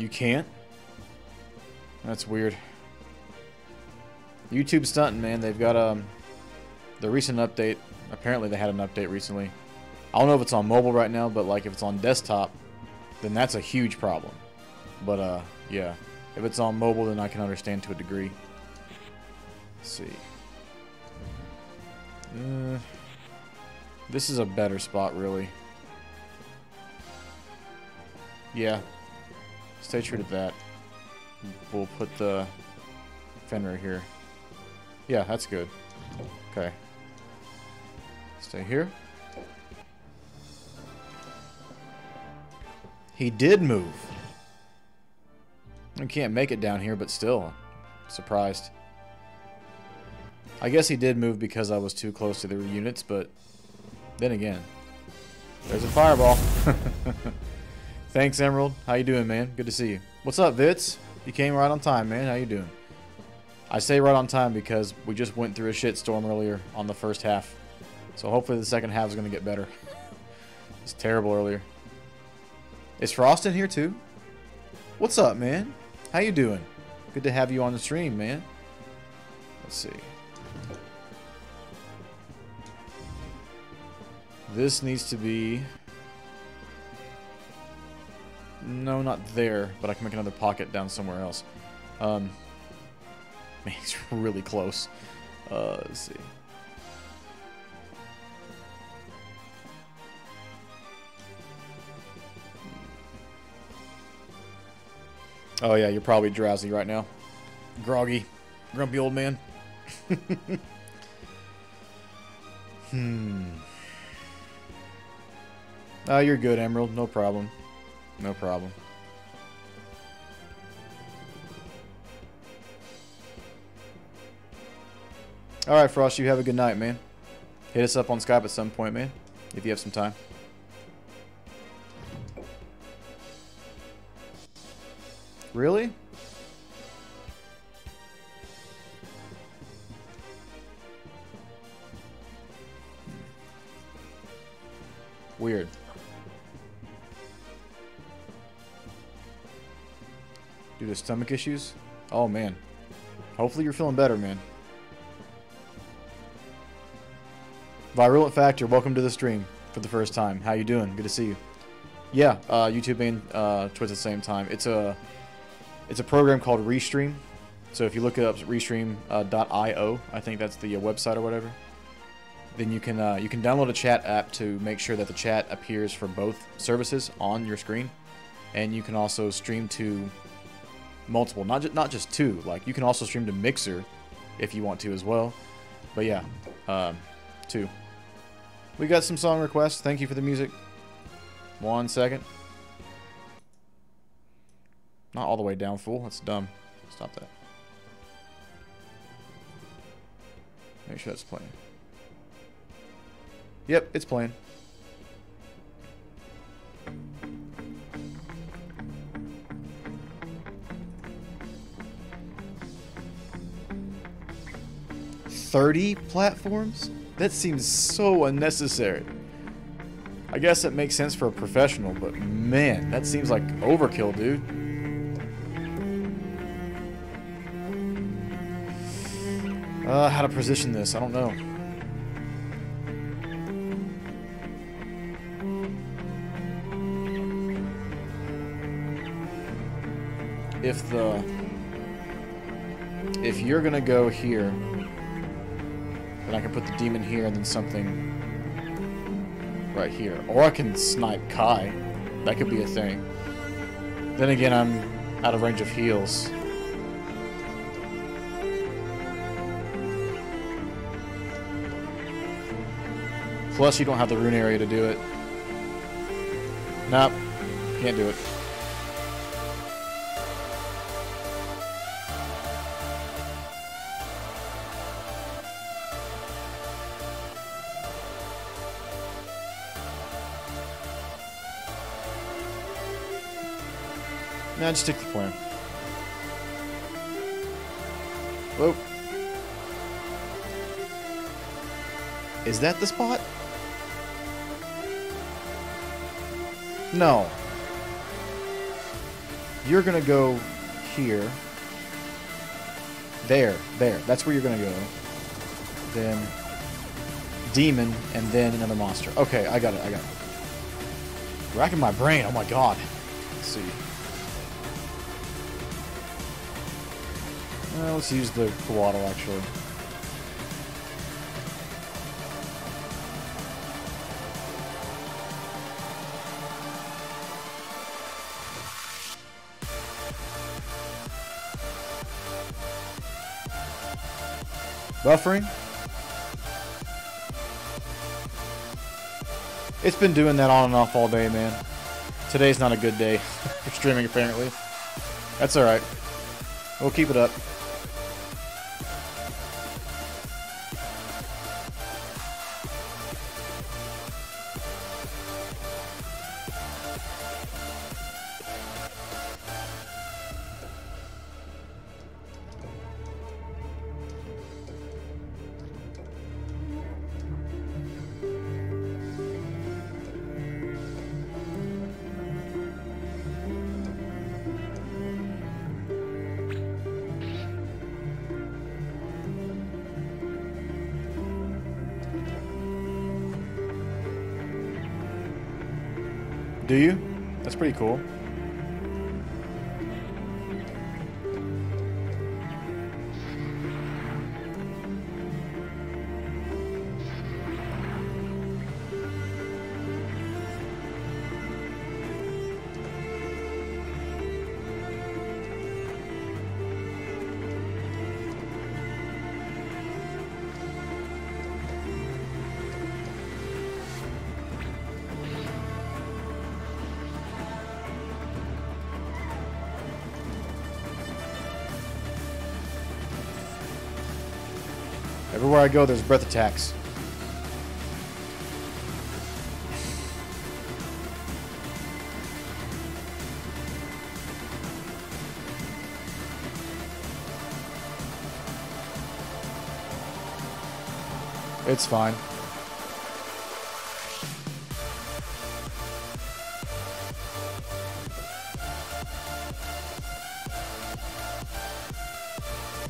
You can't? That's weird. YouTube stunting, man. They've got um the recent update. Apparently they had an update recently. I don't know if it's on mobile right now, but like if it's on desktop, then that's a huge problem. But uh yeah. If it's on mobile then I can understand to a degree. Let's see. Uh, this is a better spot really. Yeah, Stay true to that. We'll put the Fenrir here. Yeah, that's good. Okay. Stay here. He did move. Can't make it down here, but still. Surprised. I guess he did move because I was too close to the units, but then again. There's a fireball. Thanks, Emerald. How you doing, man? Good to see you. What's up, Vitz? You came right on time, man. How you doing? I say right on time because we just went through a shitstorm earlier on the first half. So hopefully the second half is going to get better. it's terrible earlier. Is Frost in here too? What's up, man? How you doing? Good to have you on the stream, man. Let's see. This needs to be... No, not there, but I can make another pocket down somewhere else. Um, man, he's really close. Uh, let's see. Oh yeah, you're probably drowsy right now. Groggy. Grumpy old man. hmm. Oh, you're good, Emerald. No problem. No problem. Alright, Frost, you have a good night, man. Hit us up on Skype at some point, man. If you have some time. Really? Weird. Due to stomach issues? Oh, man. Hopefully you're feeling better, man. Virulent Factor, welcome to the stream for the first time. How you doing? Good to see you. Yeah, uh, YouTube and uh, Twitch at the same time. It's a it's a program called Restream. So if you look it up, Restream.io, I think that's the uh, website or whatever. Then you can uh, you can download a chat app to make sure that the chat appears for both services on your screen, and you can also stream to multiple, not just not just two. Like you can also stream to Mixer if you want to as well. But yeah, um, two. We got some song requests. Thank you for the music. One second. Not all the way down, fool. That's dumb. Stop that. Make sure that's playing. Yep, it's playing. Thirty platforms? That seems so unnecessary. I guess it makes sense for a professional, but man, that seems like overkill, dude. Uh, how to position this, I don't know. If the... If you're gonna go here, then I can put the demon here and then something right here. Or I can snipe Kai. That could be a thing. Then again, I'm out of range of heals. Plus, you don't have the rune area to do it. Nope. Can't do it. Nah, just stick to the plan. Whoa. Is that the spot? No. You're gonna go here. There, there. That's where you're gonna go. Then demon, and then another monster. Okay, I got it, I got it. Racking my brain, oh my god. Let's see. Uh, let's use the Coatl, actually. Buffering? It's been doing that on and off all day, man. Today's not a good day for streaming, apparently. That's alright. We'll keep it up. Do you? That's pretty cool. Everywhere I go, there's breath attacks. It's fine.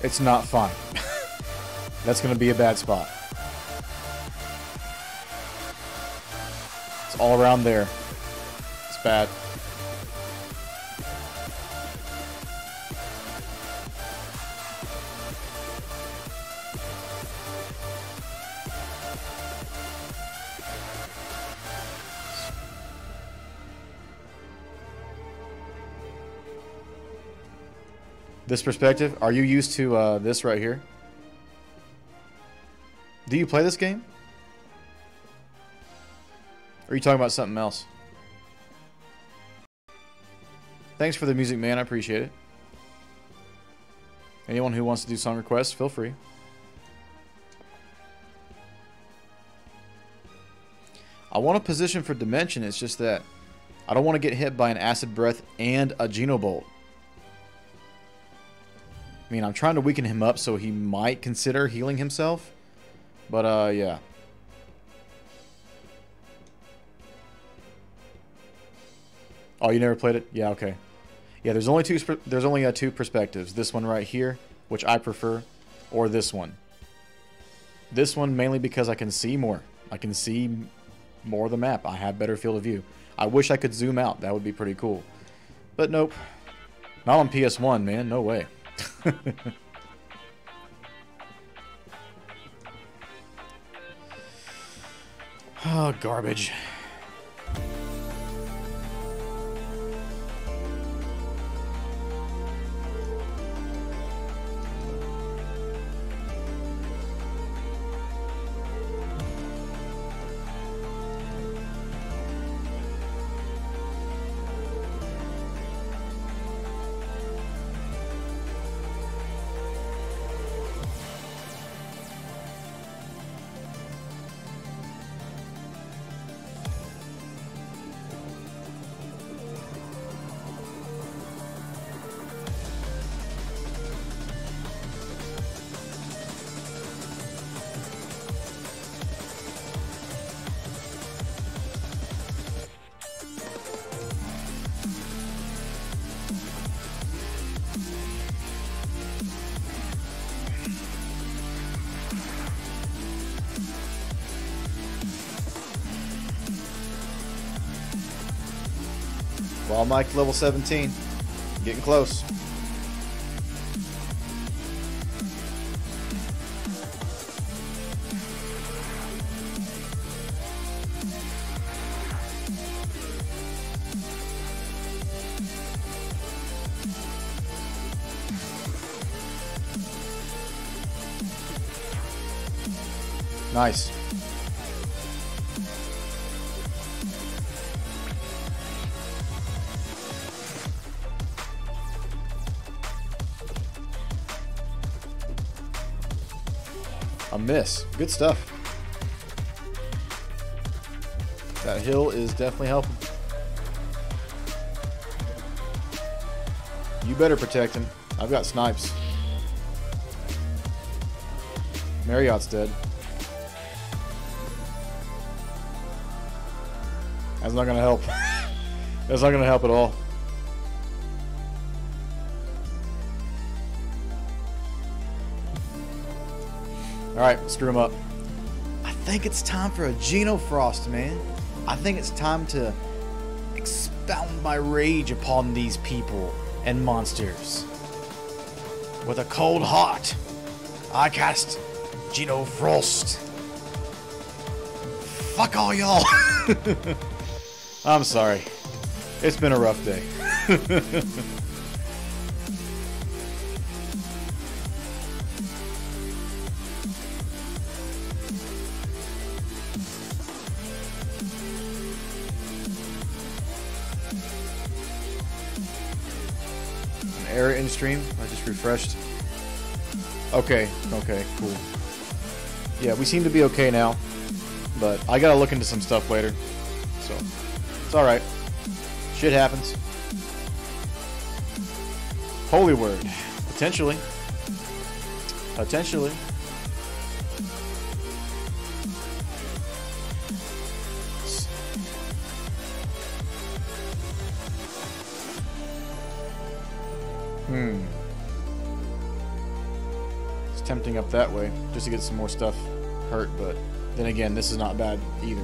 It's not fine. That's going to be a bad spot. It's all around there. It's bad. This perspective, are you used to uh, this right here? Do you play this game? Or are you talking about something else? Thanks for the music, man. I appreciate it. Anyone who wants to do song requests, feel free. I want a position for Dimension. It's just that I don't want to get hit by an Acid Breath and a Genobolt. I mean, I'm trying to weaken him up so he might consider healing himself. But, uh, yeah. Oh, you never played it? Yeah, okay. Yeah, there's only two. There's only uh, two perspectives. This one right here, which I prefer, or this one. This one mainly because I can see more. I can see more of the map. I have better field of view. I wish I could zoom out. That would be pretty cool. But nope. Not on PS1, man. No way. Oh, garbage. Mike, level 17. Getting close. Nice. Miss. Good stuff. That hill is definitely helping. You better protect him. I've got snipes. Marriott's dead. That's not gonna help. That's not gonna help at all. Screw him up. I think it's time for a Geno Frost, man. I think it's time to expound my rage upon these people and monsters. With a cold heart, I cast Geno Frost. Fuck all y'all. I'm sorry. It's been a rough day. just refreshed. Okay, okay, cool. Yeah, we seem to be okay now. But I gotta look into some stuff later. So, it's alright. Shit happens. Holy word. Potentially. Potentially. Hmm. Tempting up that way, just to get some more stuff hurt, but then again, this is not bad either.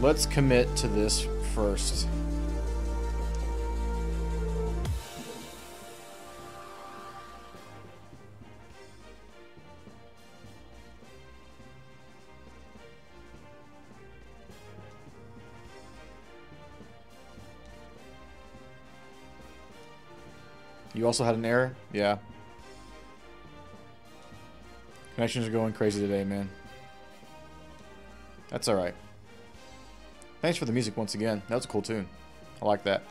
Let's commit to this first. Also had an error? Yeah. Connections are going crazy today, man. That's alright. Thanks for the music once again. That was a cool tune. I like that.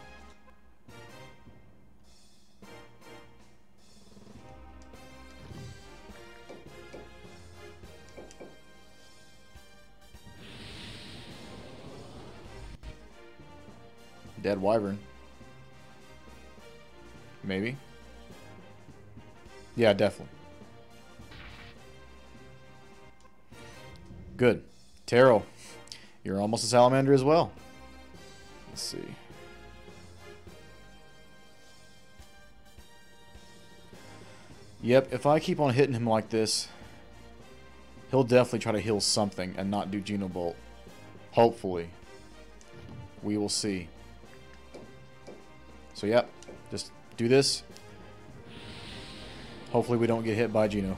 Dead Wyvern. Maybe. Yeah, definitely. Good. Terrell, you're almost a salamander as well. Let's see. Yep, if I keep on hitting him like this, he'll definitely try to heal something and not do Genobolt. Hopefully. We will see. So, yep, just do this. Hopefully we don't get hit by Gino.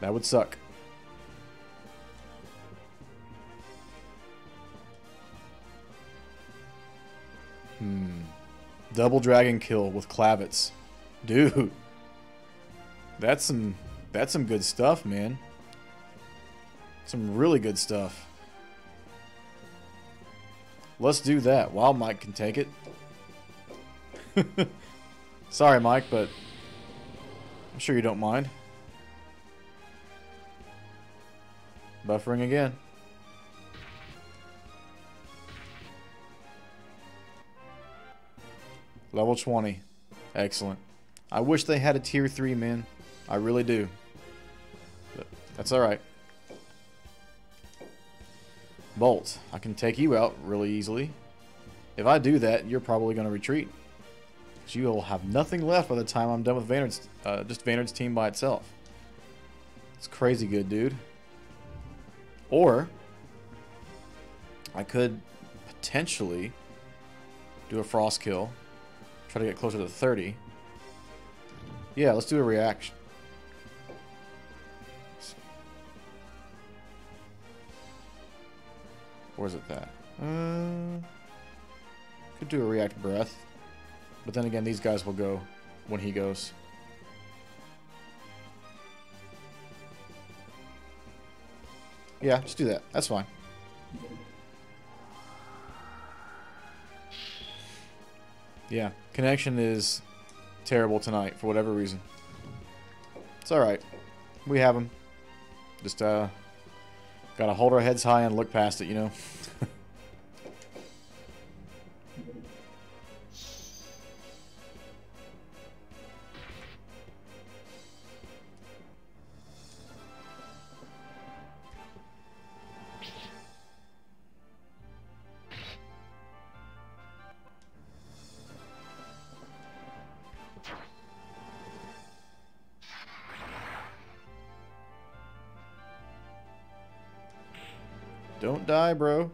that would suck. Hmm. Double dragon kill with Klavets. Dude. That's some that's some good stuff, man. Some really good stuff. Let's do that. Wild Mike can take it. Sorry, Mike, but I'm sure you don't mind. Buffering again. Level 20. Excellent. I wish they had a tier 3, man. I really do. But that's alright. Bolt. I can take you out really easily. If I do that, you're probably going to retreat. You will have nothing left by the time I'm done with Vanard's, uh, just Vanard's team by itself. It's crazy good, dude. Or, I could potentially do a frost kill. Try to get closer to 30. Yeah, let's do a reaction. Where's it that? Uh, could do a react breath. But then again, these guys will go when he goes. Yeah, just do that. That's fine. Yeah, connection is terrible tonight for whatever reason. It's alright. We have them. Just, uh, gotta hold our heads high and look past it, you know? Die, bro.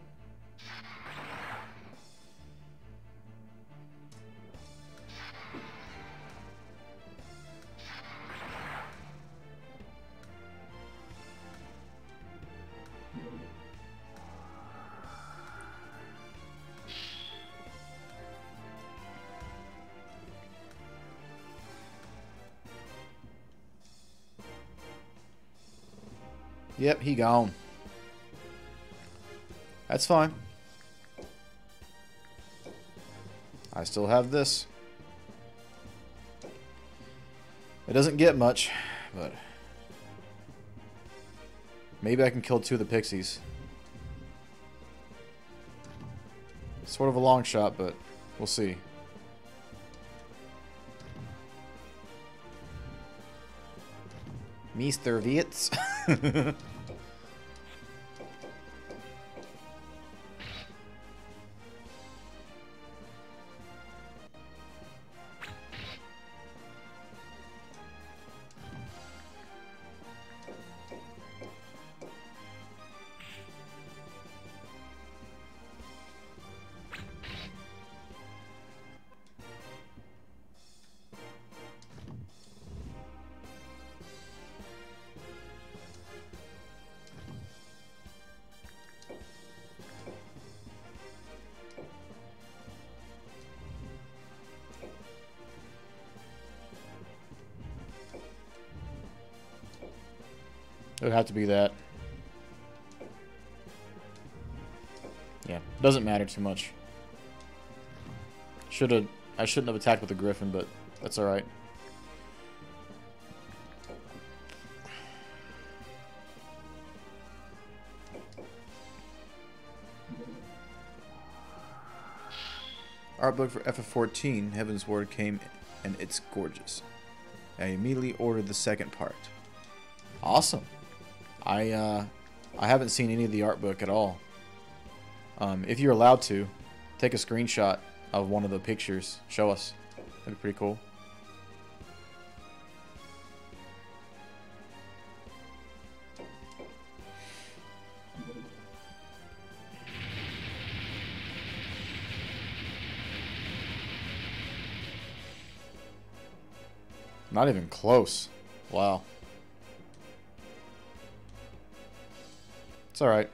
Yep, he gone. That's fine. I still have this. It doesn't get much, but maybe I can kill two of the pixies. Sort of a long shot, but we'll see. Mr. Vitz. It would have to be that. Yeah, doesn't matter too much. Should have I shouldn't have attacked with the griffin, but that's all right. Art book for FF14, Heavensward came and it's gorgeous. I immediately ordered the second part. Awesome. I uh, I haven't seen any of the art book at all. Um, if you're allowed to, take a screenshot of one of the pictures. Show us. That'd be pretty cool. Not even close. Wow. It's alright.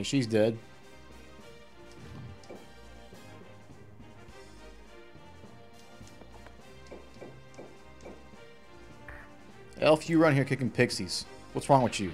Okay, she's dead. Elf, you run here kicking pixies. What's wrong with you?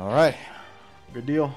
All right. Good deal.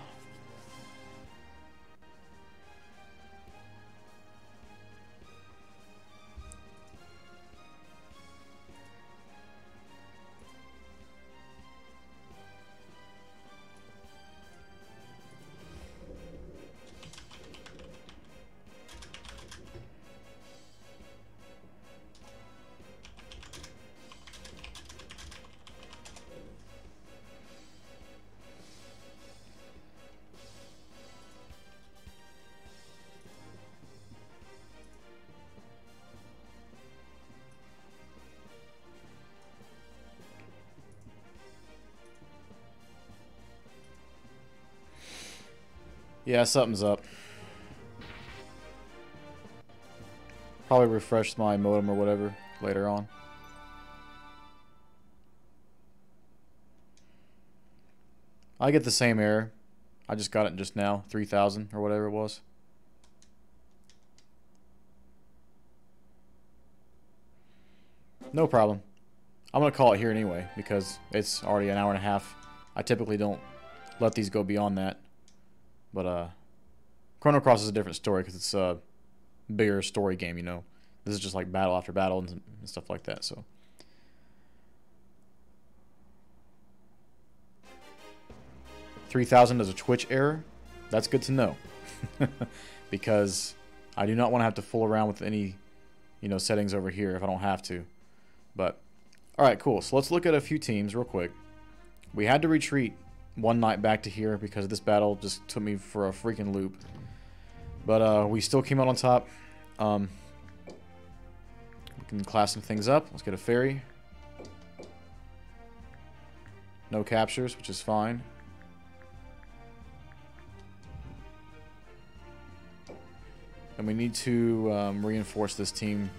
Yeah, something's up. Probably refresh my modem or whatever later on. I get the same error. I just got it just now, 3000 or whatever it was. No problem. I'm going to call it here anyway because it's already an hour and a half. I typically don't let these go beyond that. But uh, Chrono Cross is a different story because it's a bigger story game, you know. This is just like battle after battle and, stuff like that, so. 3000 is a Twitch error. That's good to know. because I do not want to have to fool around with any, you know, settings over here if I don't have to. But, alright, cool. So let's look at a few teams real quick. We had to retreat one night back to here because this battle just took me for a freaking loop. But uh, we still came out on top. Um, we can class some things up. Let's get a ferry. No captures, which is fine. And we need to um, reinforce this team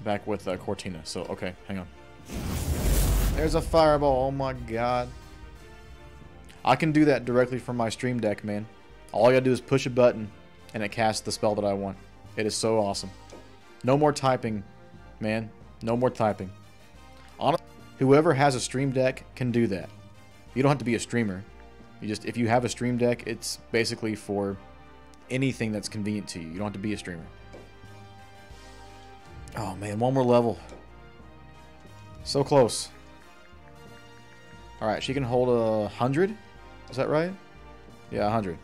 back with uh, Cortina. So, okay, hang on. There's a fireball. Oh my god. I can do that directly from my stream deck, man. All I gotta do is push a button and it casts the spell that I want. It is so awesome. No more typing, man. No more typing. Honestly, whoever has a stream deck can do that. You don't have to be a streamer. You just if you have a stream deck, it's basically for anything that's convenient to you. You don't have to be a streamer. Oh man, one more level. So close. Alright, she can hold a hundred? Is that right? Yeah, a hundred.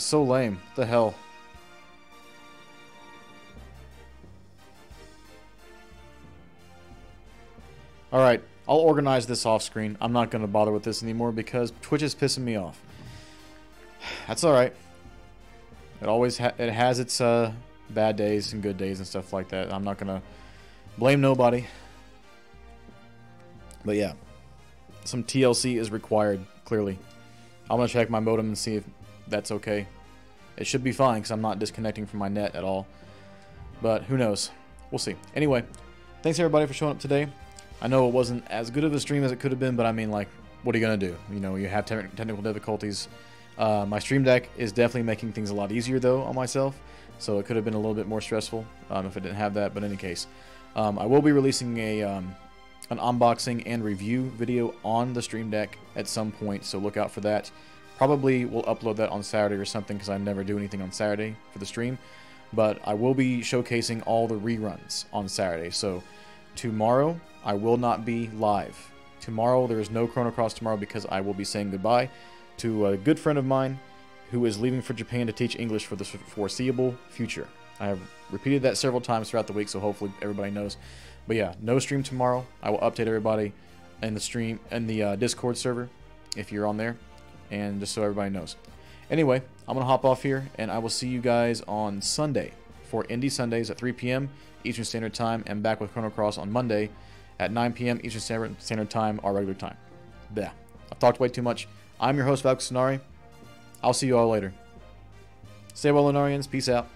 That's so lame. What the hell? Alright, I'll organize this off screen. I'm not going to bother with this anymore because Twitch is pissing me off. That's alright. It always ha it has its uh, bad days and good days and stuff like that. I'm not going to blame nobody. But yeah, some TLC is required, clearly. I'm going to check my modem and see if that's okay. It should be fine because I'm not disconnecting from my net at all. But who knows? We'll see. Anyway, thanks everybody for showing up today. I know it wasn't as good of a stream as it could have been, but I mean, like, what are you going to do? You know, you have te technical difficulties. Uh, my stream deck is definitely making things a lot easier, though, on myself. So it could have been a little bit more stressful um, if I didn't have that. But in any case, um, I will be releasing a um, an unboxing and review video on the stream deck at some point. So look out for that. Probably will upload that on Saturday or something because I never do anything on Saturday for the stream. But I will be showcasing all the reruns on Saturday. So tomorrow I will not be live. Tomorrow there is no Chrono Cross tomorrow because I will be saying goodbye to a good friend of mine who is leaving for Japan to teach English for the foreseeable future. I have repeated that several times throughout the week, so hopefully everybody knows. But yeah, no stream tomorrow. I will update everybody in the stream in the uh, Discord server if you're on there and just so everybody knows. Anyway, I'm going to hop off here, and I will see you guys on Sunday for Indie Sundays at 3 p.m. Eastern Standard Time, and back with Chrono Cross on Monday at 9 p.m. Eastern Standard Time, our regular time. Yeah, I've talked way too much. I'm your host, Valkos Lunari. I'll see you all later. Stay well, Lunarians. Peace out.